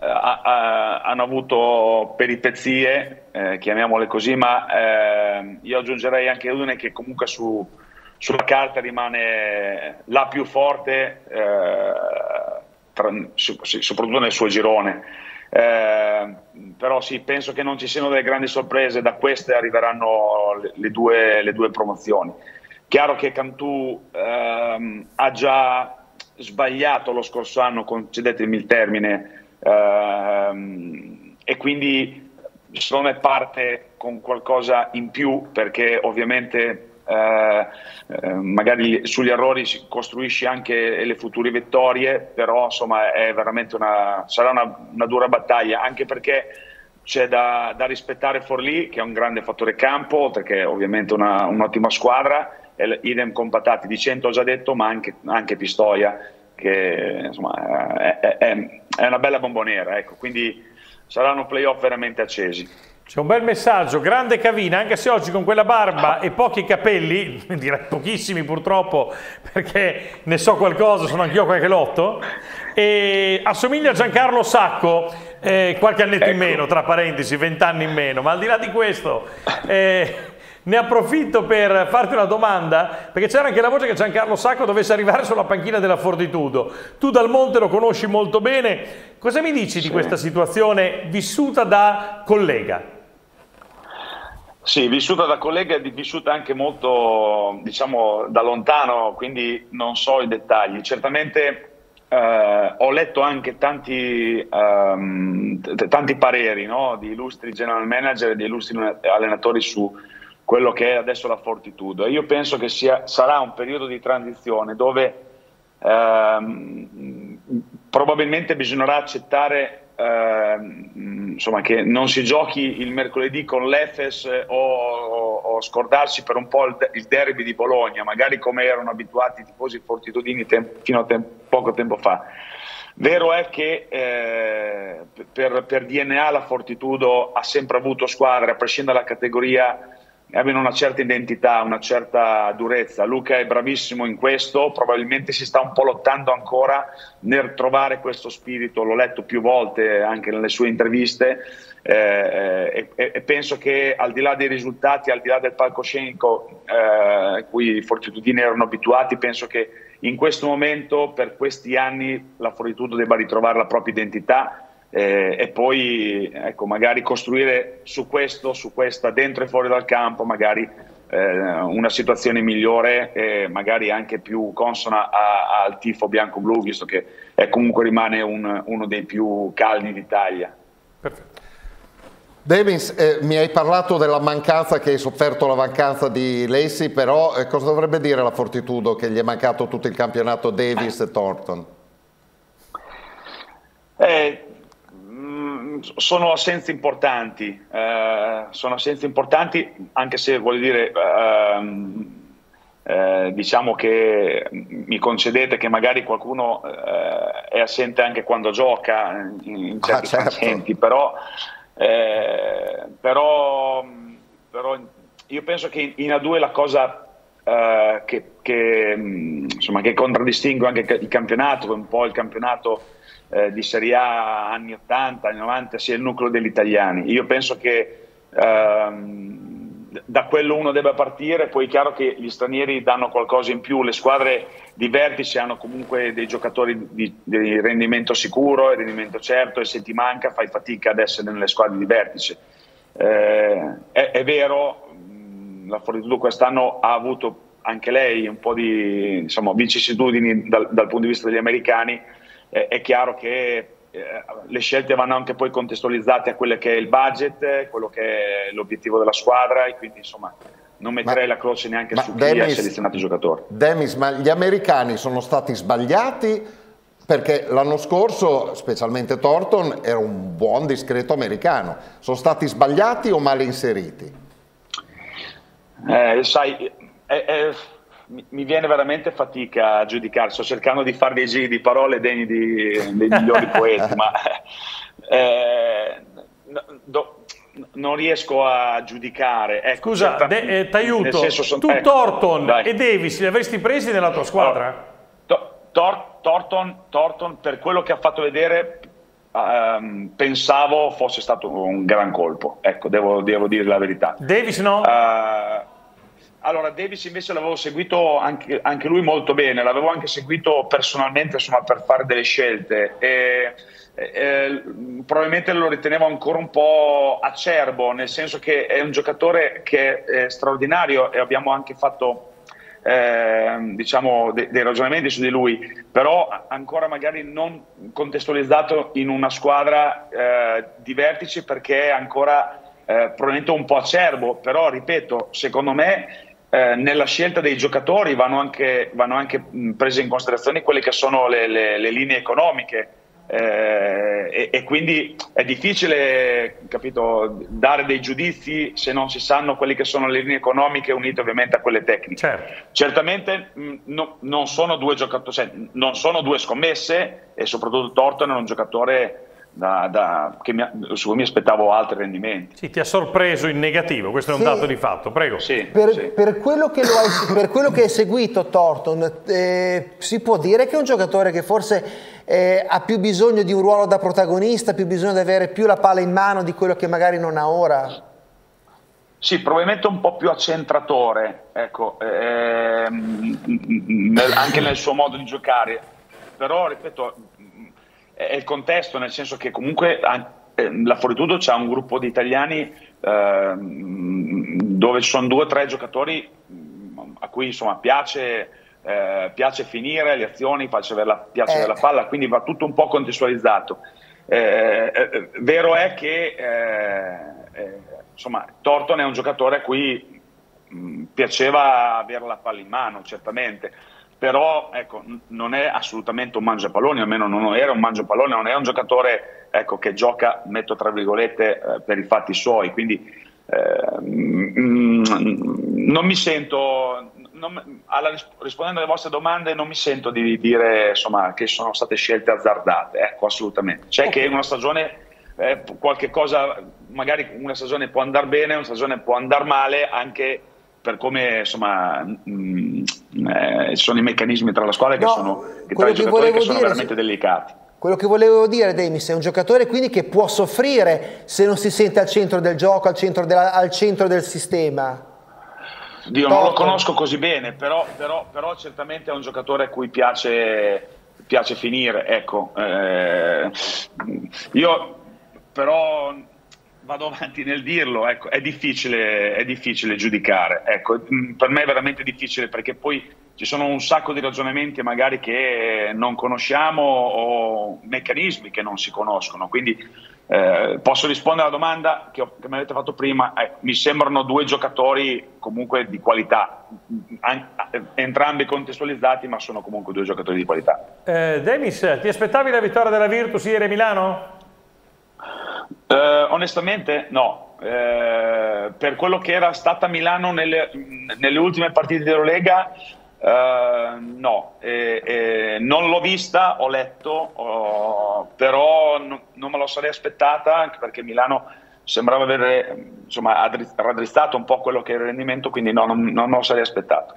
a, a, hanno avuto peripezie, eh, chiamiamole così, ma eh, io aggiungerei anche Udine che comunque su, sulla carta rimane la più forte, eh, tra, soprattutto nel suo girone. Eh, però sì, penso che non ci siano delle grandi sorprese, da queste arriveranno le, le, due, le due, promozioni. Chiaro che Cantù ehm, ha già sbagliato lo scorso anno, concedetemi il termine, ehm, e quindi secondo me parte con qualcosa in più perché ovviamente eh, eh, magari sugli errori si costruisci anche le future vittorie, però insomma è veramente una, sarà una, una dura battaglia, anche perché c'è da, da, rispettare Forlì che è un grande fattore campo, oltre che ovviamente una, un'ottima squadra, e idem con Patati di 100 ho già detto, ma anche, anche Pistoia che insomma è, è, è, una bella bomboniera, ecco, quindi saranno playoff veramente accesi. C'è un bel messaggio, grande Cavina, anche se oggi con quella barba e pochi capelli, direi pochissimi purtroppo, perché ne so qualcosa, sono anch'io qualche lotto, assomiglia a Giancarlo Sacco, eh, qualche annetto ecco. in meno, tra parentesi, vent'anni in meno, ma al di là di questo... Eh, ne approfitto per farti una domanda, perché c'era anche la voce che Giancarlo Sacco dovesse arrivare sulla panchina della Fortitudo. Tu dal Monte lo conosci molto bene, cosa mi dici sì. di questa situazione vissuta da collega? Sì, vissuta da collega e vissuta anche molto, diciamo, da lontano, quindi non so i dettagli. Certamente eh, ho letto anche tanti, um, t- tanti pareri no? di illustri general manager e di illustri allenatori su quello che è adesso la Fortitudo. Io penso che sia, sarà un periodo di transizione dove ehm, probabilmente bisognerà accettare Ehm, insomma, che non si giochi il mercoledì con l'Efes o, o, o scordarsi per un po' il, il, derby di Bologna, magari come erano abituati i tifosi fortitudini tem- fino a tem- poco tempo fa. Vero è che eh, per, per, DNA la Fortitudo ha sempre avuto squadre, a prescindere dalla categoria, abbiano una certa identità, una certa durezza. Luca è bravissimo in questo, probabilmente si sta un po' lottando ancora nel trovare questo spirito, l'ho letto più volte anche nelle sue interviste eh, e, e, penso che al di là dei risultati, al di là del palcoscenico eh, a cui i fortitudini erano abituati, penso che in questo momento, per questi anni, la Fortitudo debba ritrovare la propria identità eh, e poi ecco, magari costruire su questo, su questa, dentro e fuori dal campo, magari eh, una situazione migliore e magari anche più consona a, al tifo bianco-blu, visto che è, comunque rimane un, uno dei più caldi d'Italia. Perfetto. Davis, eh, mi hai parlato della mancanza che hai sofferto la mancanza di Lacey, però eh, cosa dovrebbe dire la Fortitudo che gli è mancato tutto il campionato Davis e Thornton? Eh, sono assenze importanti, eh, sono assenze importanti anche se voglio dire, ehm, eh, diciamo che mi concedete che magari qualcuno eh, è assente anche quando gioca in, in ah, certi ah, certo. però, eh, però, però, io penso che in A2 la cosa eh, che, che, insomma, che contraddistingue anche il campionato, un po' il campionato eh, di Serie A anni 80, anni 90 sia il nucleo degli italiani. Io penso che ehm, da quello uno debba partire, poi è chiaro che gli stranieri danno qualcosa in più, le squadre di vertice hanno comunque dei giocatori di, di rendimento sicuro e rendimento certo e se ti manca fai fatica ad essere nelle squadre di vertice. Eh, è, è, vero, la Fortitudo quest'anno ha avuto anche lei un po' di insomma, vicissitudini dal, dal punto di vista degli americani, è chiaro che eh, le scelte vanno anche poi contestualizzate a quello che è il budget, quello che è l'obiettivo della squadra e quindi insomma non metterei ma, la croce neanche su chi Demis, ha selezionato i giocatori. Demis, ma gli americani sono stati sbagliati perché l'anno scorso, specialmente Thornton, era un buon discreto americano. Sono stati sbagliati o male inseriti? Eh, sai, eh, eh, mi viene veramente fatica a giudicare, sto cercando di fare dei giri di parole degni di, dei migliori poeti, ma eh, do, non riesco a giudicare. Ecco, Scusa, certa, eh, ti aiuto. Son, tu ecco, Thornton dai. e Davis li avresti presi nella tua squadra? Tor, Torton, Torton, per quello che ha fatto vedere, um, pensavo fosse stato un gran colpo. Ecco, devo, devo dire la verità. Davis no? Uh, allora, Davis invece l'avevo seguito anche, anche, lui molto bene, l'avevo anche seguito personalmente insomma, per fare delle scelte. E, e, probabilmente lo ritenevo ancora un po' acerbo, nel senso che è un giocatore che è straordinario e abbiamo anche fatto eh, diciamo, de- dei ragionamenti su di lui, però ancora magari non contestualizzato in una squadra eh, di vertici perché è ancora eh, probabilmente un po' acerbo, però ripeto, secondo me eh, nella scelta dei giocatori vanno anche, vanno anche prese in considerazione quelle che sono le, le, le linee economiche eh, e, e, quindi è difficile capito, dare dei giudizi se non si sanno quelle che sono le linee economiche unite ovviamente a quelle tecniche. Certo. Certamente mh, no, non, sono cioè, non sono due scommesse e soprattutto Torton è un giocatore da, da, mi, su cui mi aspettavo altri rendimenti. Sì, ti ha sorpreso in negativo, questo è un sì. dato di fatto, prego. Sì, per, sì. per, quello che hai, per, quello che hai, seguito Thornton, eh, si può dire che è un giocatore che forse eh, ha più bisogno di un ruolo da protagonista, più bisogno di avere più la palla in mano di quello che magari non ha ora? Sì, probabilmente un po' più accentratore, ecco, ehm, anche nel suo modo di giocare, però ripeto è il contesto, nel senso che comunque eh, la Fortitudo c'ha un gruppo di italiani eh, dove ci sono due o tre giocatori a cui insomma piace, eh, piace finire le azioni, piace avere la, piace avere la eh. palla, quindi va tutto un po' contestualizzato. Eh, eh, vero è che insomma, Torton è un giocatore a cui mh, piaceva avere la palla in mano, certamente però ecco, non è assolutamente un mangiapalloni, almeno non era un mangiapalloni, non è un giocatore ecco, che gioca, metto tra virgolette, eh, per i fatti suoi, quindi eh, mm, non mi sento, non, alla, rispondendo alle vostre domande, non mi sento di dire insomma, che sono state scelte azzardate, ecco, assolutamente. C'è okay. che una stagione, eh, qualche cosa, magari una stagione può andare bene, una stagione può andare male, anche per come insomma, mh, mm, eh, sono i meccanismi tra la squadra che no, sono, che tra i giocatori che sono dire, veramente delicati. Quello che volevo dire, Demis, è un giocatore quindi che può soffrire se non si sente al centro del gioco, al centro, della, al centro del sistema. Dio, non lo conosco così bene, però, però, però, certamente è un giocatore a cui piace, piace finire. Ecco, eh, io però vado avanti nel dirlo, ecco, è, difficile, è difficile giudicare, ecco, mm, per me è veramente difficile perché poi ci sono un sacco di ragionamenti magari che non conosciamo o meccanismi che non si conoscono, quindi eh, posso rispondere alla domanda che, ho, che mi avete fatto prima, eh, mi sembrano due giocatori comunque di qualità, an- entrambi contestualizzati ma sono comunque due giocatori di qualità. Eh, Demis, ti aspettavi la vittoria della Virtus ieri a Milano? Eh, onestamente no, eh, per quello che era stata Milano nelle, nelle ultime partite dell'Eurolega eh, no, non l'ho vista, ho letto, oh, però no, non me lo sarei aspettata anche perché Milano sembrava aver insomma, raddrizzato un po' quello che era il rendimento, quindi no, non, non me lo sarei aspettato.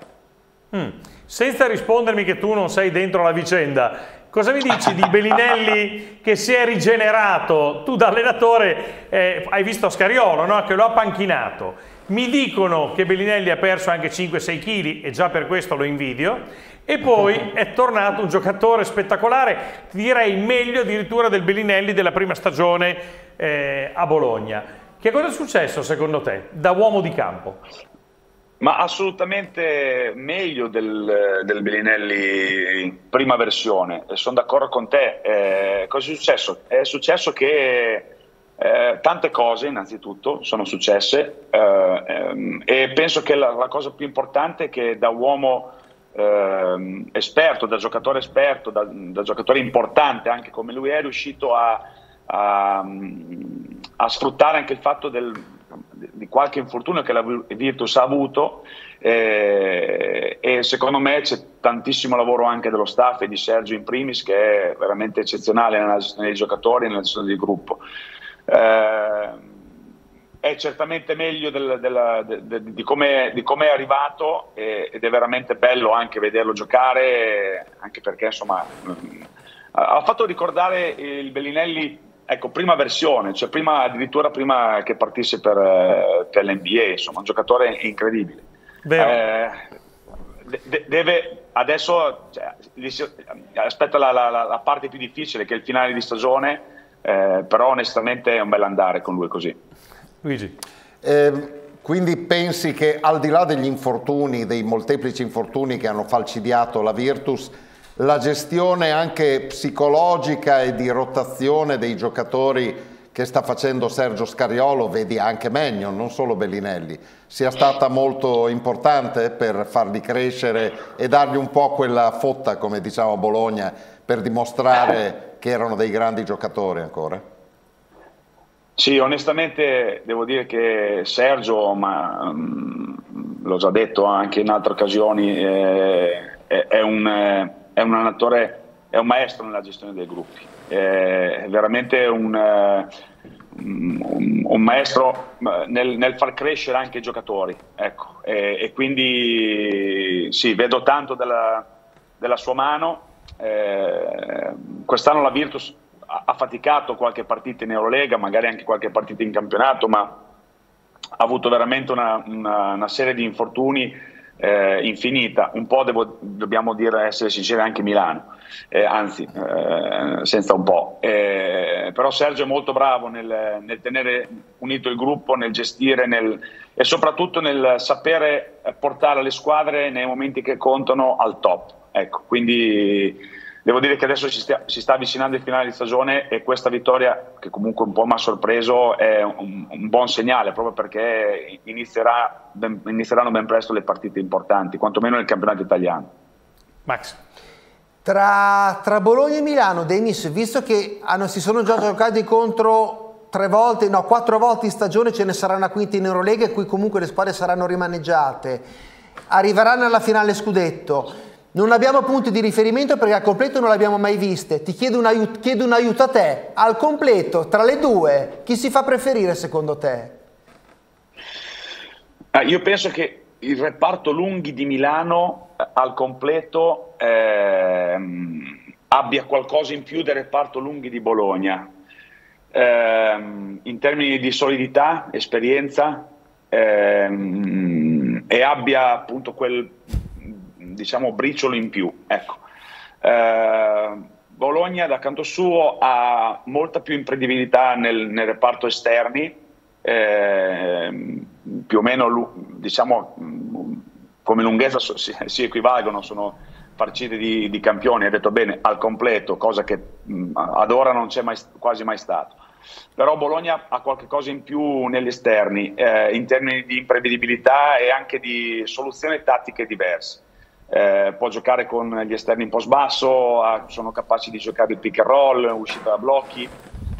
Mm. Senza rispondermi che tu non sei dentro la vicenda, Cosa mi dici di Bellinelli che si è rigenerato? Tu da allenatore eh, hai visto Scariolo no? che lo ha panchinato. Mi dicono che Bellinelli ha perso anche 5-6 kg e già per questo lo invidio. E poi è tornato un giocatore spettacolare, direi meglio addirittura del Bellinelli della prima stagione eh, a Bologna. Che cosa è successo secondo te da uomo di campo? Ma assolutamente meglio del, del Bellinelli prima versione, sono d'accordo con te. Eh, cosa è successo? È successo che eh, tante cose innanzitutto sono successe eh, ehm, e penso che la, la, cosa più importante è che da uomo ehm, esperto, da giocatore esperto, da, da, giocatore importante anche come lui è riuscito a, a, a sfruttare anche il fatto del, di qualche infortunio che la Virtus ha avuto eh, e secondo me c'è tantissimo lavoro anche dello staff e di Sergio in primis che è veramente eccezionale nella gestione dei giocatori e nella gestione del gruppo. Eh, è certamente meglio del, del, de, de, di come è arrivato e, ed è veramente bello anche vederlo giocare, anche perché insomma mh, ha fatto ricordare il Bellinelli Ecco, prima versione, cioè prima, addirittura prima che partisse per, per l'NBA, insomma, un giocatore incredibile. Eh, de- deve adesso cioè, aspetta la, la, la, parte più difficile che è il finale di stagione, eh, però onestamente è un bel andare con lui così. Luigi. Eh, quindi pensi che al di là degli infortuni, dei molteplici infortuni che hanno falcidiato la Virtus, la gestione anche psicologica e di rotazione dei giocatori che sta facendo Sergio Scariolo, vedi anche Magnon, non solo Bellinelli, sia stata molto importante per farli crescere e dargli un po' quella fotta, come diciamo a Bologna, per dimostrare che erano dei grandi giocatori ancora? Sì, onestamente devo dire che Sergio, ma um, l'ho già detto anche in altre occasioni, eh, è, è un... Eh, è un allenatore, è un maestro nella gestione dei gruppi, è veramente un, eh, un, maestro eh, nel, nel, far crescere anche i giocatori. Ecco. E, e, quindi sì, vedo tanto della, della sua mano. Eh, quest'anno la Virtus ha faticato qualche partita in Eurolega, magari anche qualche partita in campionato, ma ha avuto veramente una, una, una serie di infortuni eh, infinita, un po' devo, dobbiamo dire essere sinceri anche Milano, eh, anzi eh, senza un po'. Eh, però Sergio è molto bravo nel, nel, tenere unito il gruppo, nel gestire nel, e soprattutto nel sapere portare le squadre nei momenti che contano al top. Ecco, quindi Devo dire che adesso si, stia, si, sta avvicinando il finale di stagione e questa vittoria, che comunque un po' mi ha sorpreso, è un, un, buon segnale proprio perché inizierà ben, inizieranno ben presto le partite importanti, quantomeno nel campionato italiano. Max. Tra, tra Bologna e Milano, Denis, visto che hanno, si sono già giocati contro tre volte, no, quattro volte in stagione, ce ne sarà una quinta in Eurolega e qui comunque le squadre saranno rimaneggiate, arriveranno alla finale scudetto non abbiamo punti di riferimento perché al completo non le abbiamo mai viste. Ti chiedo un, aiuto, chiedo un aiuto a te. Al completo, tra le due, chi si fa preferire secondo te? Ah, io penso che il reparto lunghi di Milano eh, al completo ehm, abbia qualcosa in più del reparto lunghi di Bologna. Ehm, in termini di solidità, esperienza ehm, e abbia appunto quel diciamo, briciolo in più. Ecco. Eh, Bologna da canto suo ha molta più imprevedibilità nel, nel reparto esterni, eh, più o meno diciamo, come lunghezza si, si equivalgono, sono partite di, di, campioni, hai detto bene, al completo, cosa che mh, ad ora non c'è mai, quasi mai stato. Però Bologna ha qualche cosa in più negli esterni, eh, in termini di imprevedibilità e anche di soluzioni tattiche diverse eh, può giocare con gli esterni in post basso, sono capaci di giocare il pick and roll, uscita da blocchi.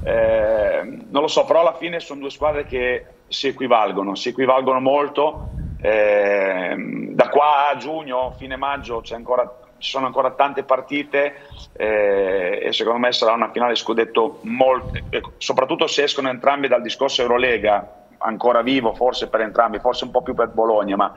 Eh, non lo so, però alla fine sono due squadre che si equivalgono, si equivalgono molto. Eh, da qua a giugno, fine maggio, ancora, ci sono ancora tante partite eh, e secondo me sarà una finale scudetto molto, soprattutto se escono entrambi dal discorso Eurolega ancora vivo, forse per entrambi, forse un po' più per Bologna, ma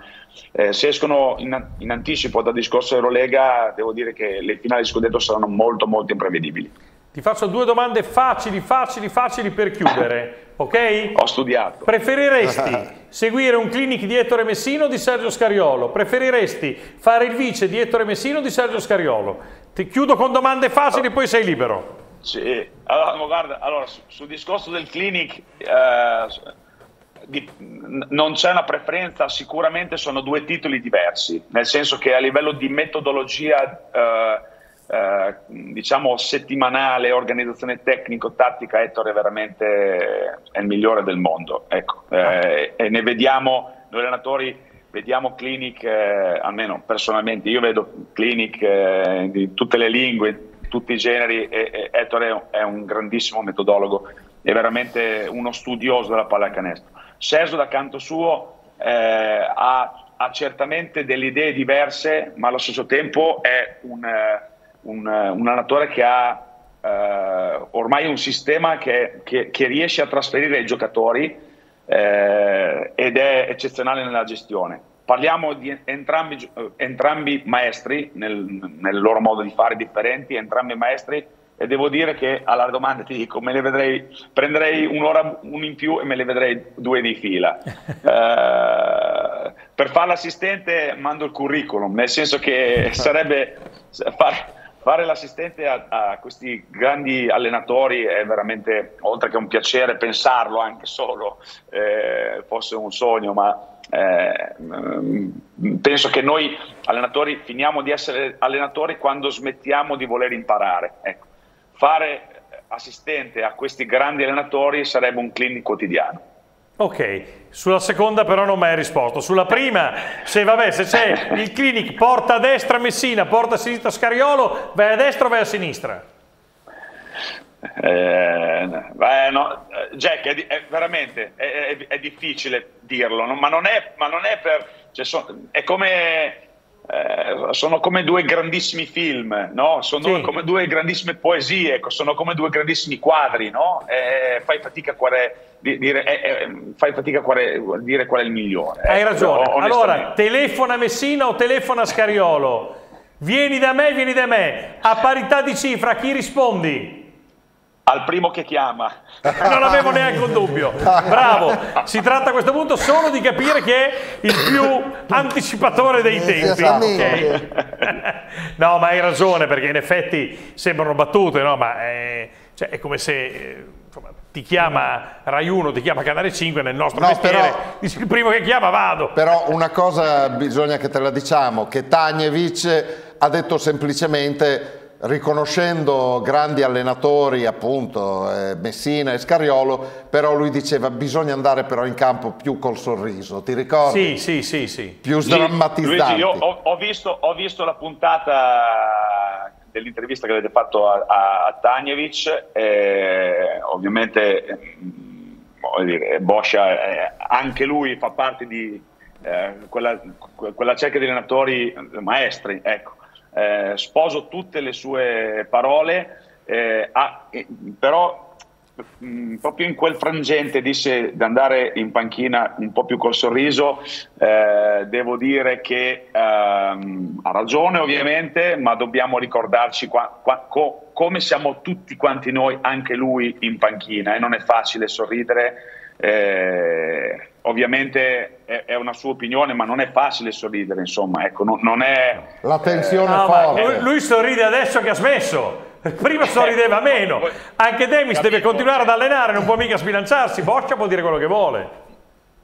eh, se escono in, in, anticipo dal discorso Eurolega, devo dire che le finali di scudetto saranno molto molto imprevedibili. Ti faccio due domande facili, facili, facili per chiudere, ok? Ho studiato. Preferiresti seguire un clinic di Ettore Messino o di Sergio Scariolo? Preferiresti fare il vice di Ettore Messino o di Sergio Scariolo? Ti chiudo con domande facili, poi sei libero. Sì, allora, guarda, allora sul discorso del clinic... Eh, di, non c'è una preferenza, sicuramente sono due titoli diversi, nel senso che a livello di metodologia eh, eh, diciamo settimanale, organizzazione tecnico-tattica, Ettore è veramente è il migliore del mondo. Ecco. Eh, e ne vediamo, noi allenatori vediamo clinic, almeno personalmente, io vedo clinic eh, di tutte le lingue, tutti i generi e, e Ettore è un grandissimo metodologo, è veramente uno studioso della pallacanestro. Sergio da canto suo eh, ha, ha, certamente delle idee diverse, ma allo stesso tempo è un, eh, un, eh, un allenatore che ha eh, ormai un sistema che, che, che, riesce a trasferire ai giocatori eh, ed è eccezionale nella gestione. Parliamo di entrambi, entrambi maestri nel, nel loro modo di fare differenti, entrambi maestri e devo dire che alla domanda ti dico, me le vedrei, prenderei un'ora un in più e me le vedrei due di fila. eh, per fare l'assistente mando il curriculum, nel senso che sarebbe fare, fare l'assistente a, a, questi grandi allenatori è veramente, oltre che un piacere, pensarlo anche solo, eh, fosse un sogno, ma eh, penso che noi allenatori finiamo di essere allenatori quando smettiamo di voler imparare. Ecco fare assistente a questi grandi allenatori sarebbe un clinic quotidiano. Ok, sulla seconda però non mi hai risposto. Sulla prima, se vabbè, se c'è il clinic porta a destra Messina, porta a sinistra Scariolo, vai a destra o vai a sinistra? Eh, beh, no, Jack, è, è veramente è, è, difficile dirlo, no? ma, non ma, non è, per... Cioè, so, è come eh, sono come due grandissimi film, no? sono sì. come due grandissime poesie, sono come due grandissimi quadri, no? eh, fai fatica a quale, dire, eh, eh, fai fatica a quale, dire qual è il migliore. Hai ecco, ragione. Allora, telefona Messina o telefona Scariolo? Vieni da me, vieni da me. A parità di cifra, chi rispondi? Al primo che chiama. non avevo neanche un dubbio. Bravo. Si tratta a questo punto solo di capire chi è il più anticipatore dei tempi. Okay? no, ma hai ragione perché in effetti sembrano battute, no? Ma è, cioè, è come se insomma, ti chiama Rai 1, ti chiama Canale 5 nel nostro no, mestiere, però, dici il primo che chiama vado. Però una cosa bisogna che te la diciamo, che Tagnevic ha detto semplicemente riconoscendo grandi allenatori appunto eh, Messina e Scariolo però lui diceva bisogna andare però in campo più col sorriso ti ricordi? Sì, sì, sì, sì. più sdrammatizzanti Luigi, io ho, ho, visto, ho, visto, la puntata dell'intervista che avete fatto a, a, a Tanjevic e ovviamente mm, dire, Boscia eh, anche lui fa parte di eh, quella, quella cerchia di allenatori maestri ecco eh, sposo tutte le sue parole, eh, ah, però mh, mm, proprio in quel frangente disse di andare in panchina un po' più col sorriso, eh, devo dire che ehm, ha ragione ovviamente, ma dobbiamo ricordarci qua, qua, co, come siamo tutti quanti noi, anche lui in panchina, e non è facile sorridere. Eh, ovviamente è, è, una sua opinione, ma non è facile sorridere, insomma, ecco, non, non è... La tensione eh, no, forte. Lui, lui, sorride adesso che ha smesso. Prima sorrideva meno. Anche Demis deve continuare ad allenare, non può mica sbilanciarsi. Boccia può dire quello che vuole.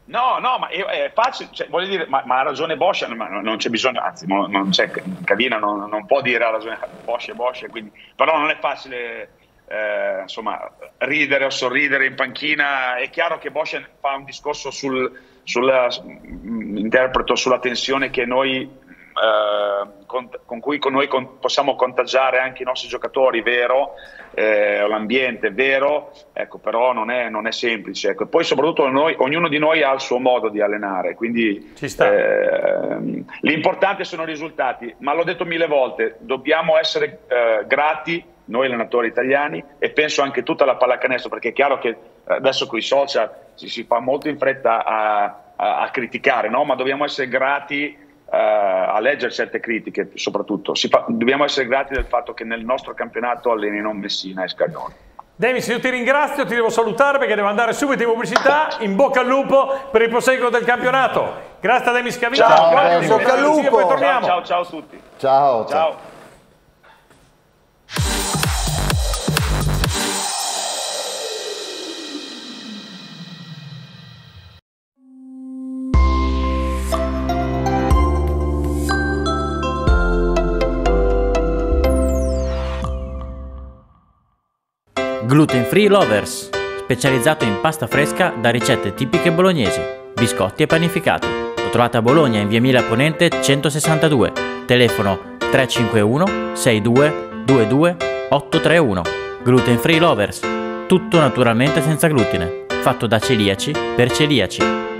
No, no, ma è facile, cioè, voglio dire, ma, ma ha ragione Bosch, ma non c'è bisogno, anzi, non c'è, Cadina non, non, può dire ha ragione Bosch e Bosch, quindi, però non è facile eh, insomma, ridere o sorridere in panchina. È chiaro che Bosch fa un discorso sul, sul mm, interpreto sulla tensione che noi, eh, con, con, cui con noi con, possiamo contagiare anche i nostri giocatori, vero, eh, l'ambiente, vero, ecco, però non è, non è semplice. Ecco. Poi soprattutto noi, ognuno di noi ha il suo modo di allenare, quindi eh, l'importante sono i risultati, ma l'ho detto mille volte, dobbiamo essere eh, grati noi allenatori italiani e penso anche tutta la pallacanestro, perché è chiaro che eh, adesso con i social ci si fa molto in fretta a, a, a criticare, no? ma dobbiamo essere grati uh, a leggere certe critiche soprattutto. Fa, dobbiamo essere grati del fatto che nel nostro campionato allenino Messina e Scaglione. Demis, io ti ringrazio, ti devo salutare perché devo andare subito in pubblicità. In bocca al lupo per il proseguo del campionato. Grazie a Demis Cavino. Ciao, ciao, bocca al lupo. Ciao, ciao, ciao a tutti. ciao. ciao. ciao. Gluten Free Lovers, specializzato in pasta fresca da ricette tipiche bolognesi, biscotti e panificati. Lo trovate a Bologna in via Mila Ponente 162, telefono 351 62 22 831. Gluten Free Lovers, tutto naturalmente senza glutine, fatto da celiaci per celiaci.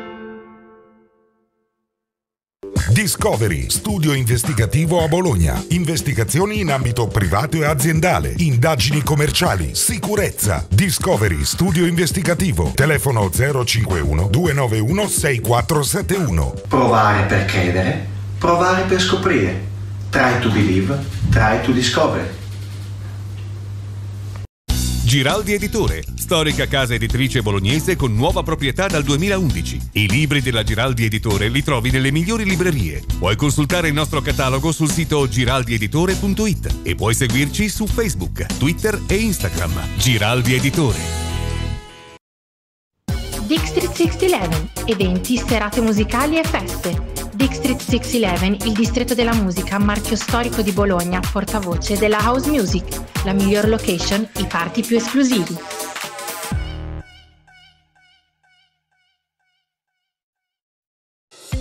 Discovery, studio investigativo a Bologna. Investigazioni in ambito privato e aziendale. Indagini commerciali. Sicurezza. Discovery, studio investigativo. Telefono 051 291 6471. Provare per credere, provare per scoprire. Try to believe, try to discover. Giraldi Editore, storica casa editrice bolognese con nuova proprietà dal 2011. I libri della Giraldi Editore li trovi nelle migliori librerie. Puoi consultare il nostro catalogo sul sito giraldieditore.it e puoi seguirci su Facebook, Twitter e Instagram. Giraldi Editore. District 611, eventi, serate musicali e feste. District 611, il distretto della musica, marchio storico di Bologna, portavoce della house music, la miglior location, i party più esclusivi.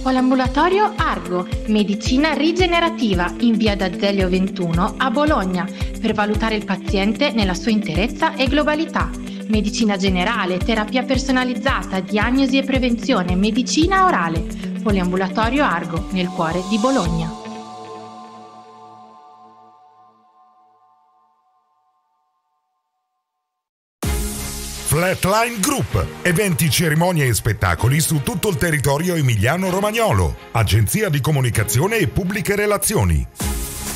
Polambulatorio Argo, medicina rigenerativa in via d'Azeglio 21 a Bologna per valutare il paziente nella sua interezza e globalità. Medicina generale, terapia personalizzata, diagnosi e prevenzione, medicina orale. Poliambulatorio Argo, nel cuore di Bologna. Flatline Group, eventi, cerimonie e spettacoli su tutto il territorio emiliano-romagnolo, agenzia di comunicazione e pubbliche relazioni.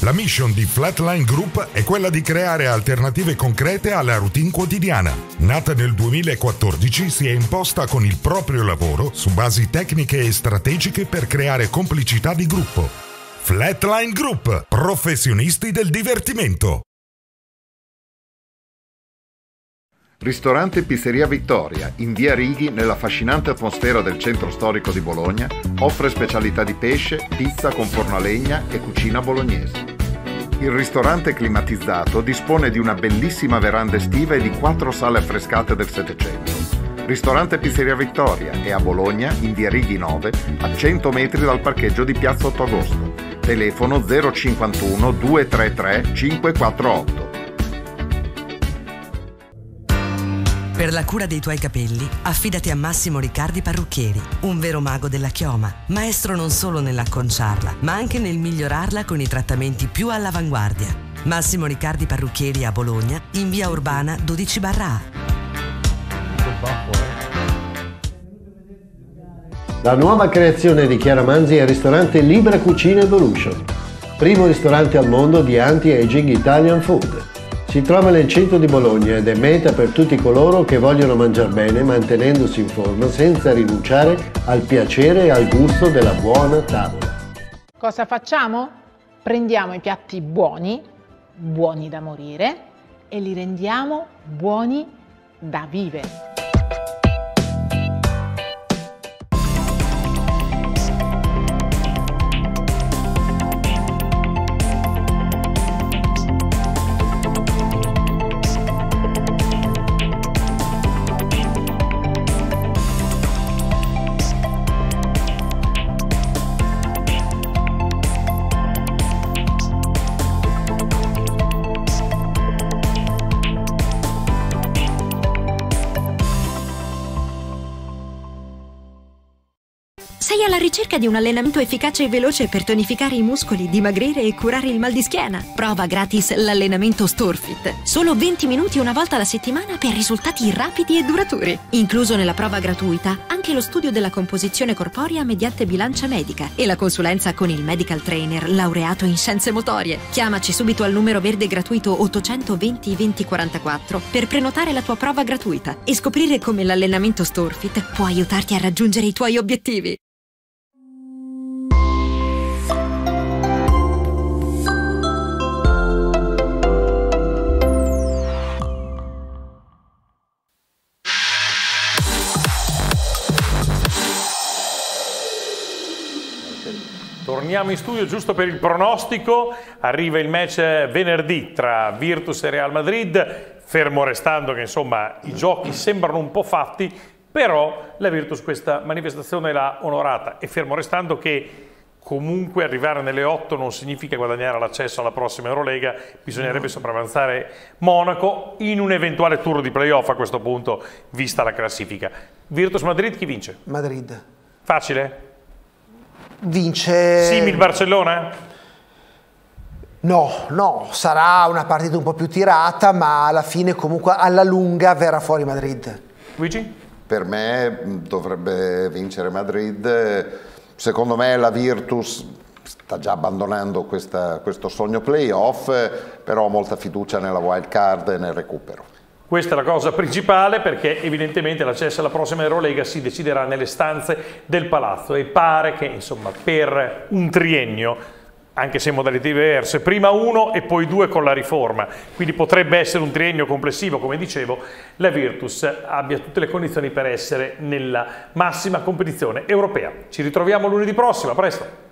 La mission di Flatline Group è quella di creare alternative concrete alla routine quotidiana. Nata nel 2014, si è imposta con il proprio lavoro su basi tecniche e strategiche per creare complicità di gruppo. Flatline Group, professionisti del divertimento. Ristorante Pizzeria Vittoria, in via Righi, nell'affascinante atmosfera del centro storico di Bologna, offre specialità di pesce, pizza con forno a legna e cucina bolognese. Il ristorante climatizzato dispone di una bellissima veranda estiva e di quattro sale affrescate del Settecento. Ristorante Pizzeria Vittoria è a Bologna, in via Righi 9, a 100 metri dal parcheggio di Piazza 8 Agosto. Telefono 051 233 548. Per la cura dei tuoi capelli, affidati a Massimo Riccardi Parrucchieri, un vero mago della chioma, maestro non solo nell'acconciarla, ma anche nel migliorarla con i trattamenti più all'avanguardia. Massimo Riccardi Parrucchieri a Bologna, in via Urbana 12 barra. La nuova creazione di Chiara Manzi è il ristorante Libra Cucina Evolution, primo ristorante al mondo di anti-aging Italian food. Si trova nel centro di Bologna ed è meta per tutti coloro che vogliono mangiare bene mantenendosi in forma senza rinunciare al piacere e al gusto della buona tavola. Cosa facciamo? Prendiamo i piatti buoni, buoni da morire, e li rendiamo buoni da vivere. Ricerca di un allenamento efficace e veloce per tonificare i muscoli, dimagrire e curare il mal di schiena? Prova gratis l'allenamento Storefit. Solo 20 minuti una volta alla settimana per risultati rapidi e duraturi. Incluso nella prova gratuita anche lo studio della composizione corporea mediante bilancia medica e la consulenza con il medical trainer laureato in scienze motorie. Chiamaci subito al numero verde gratuito 820 2044 per prenotare la tua prova gratuita e scoprire come l'allenamento Storefit può aiutarti a raggiungere i tuoi obiettivi. Torniamo in studio giusto per il pronostico. Arriva il match venerdì tra Virtus e Real Madrid. fermo restando che insomma i giochi sembrano un po' fatti, però la Virtus questa manifestazione l'ha onorata e fermo restando che comunque arrivare nelle 8 non significa guadagnare l'accesso alla prossima Eurolega, bisognerebbe sopravanzare Monaco in un eventuale turno di playoff a questo punto, vista la classifica. Virtus Madrid chi vince? Madrid. Facile? Vince... Simil Barcellona? No, no, sarà una partita un po' più tirata, ma alla fine comunque alla lunga verrà fuori Madrid. Luigi? Per me dovrebbe vincere Madrid Secondo me la Virtus sta già abbandonando questa, questo sogno playoff, però ho molta fiducia nella wild card e nel recupero. Questa è la cosa principale perché evidentemente l'accesso alla prossima Eurolega si deciderà nelle stanze del palazzo e pare che insomma per un triennio anche se in modalità diverse, prima uno e poi due con la riforma, quindi potrebbe essere un triennio complessivo, come dicevo, la Virtus abbia tutte le condizioni per essere nella massima competizione europea. Ci ritroviamo lunedì prossimo, a presto!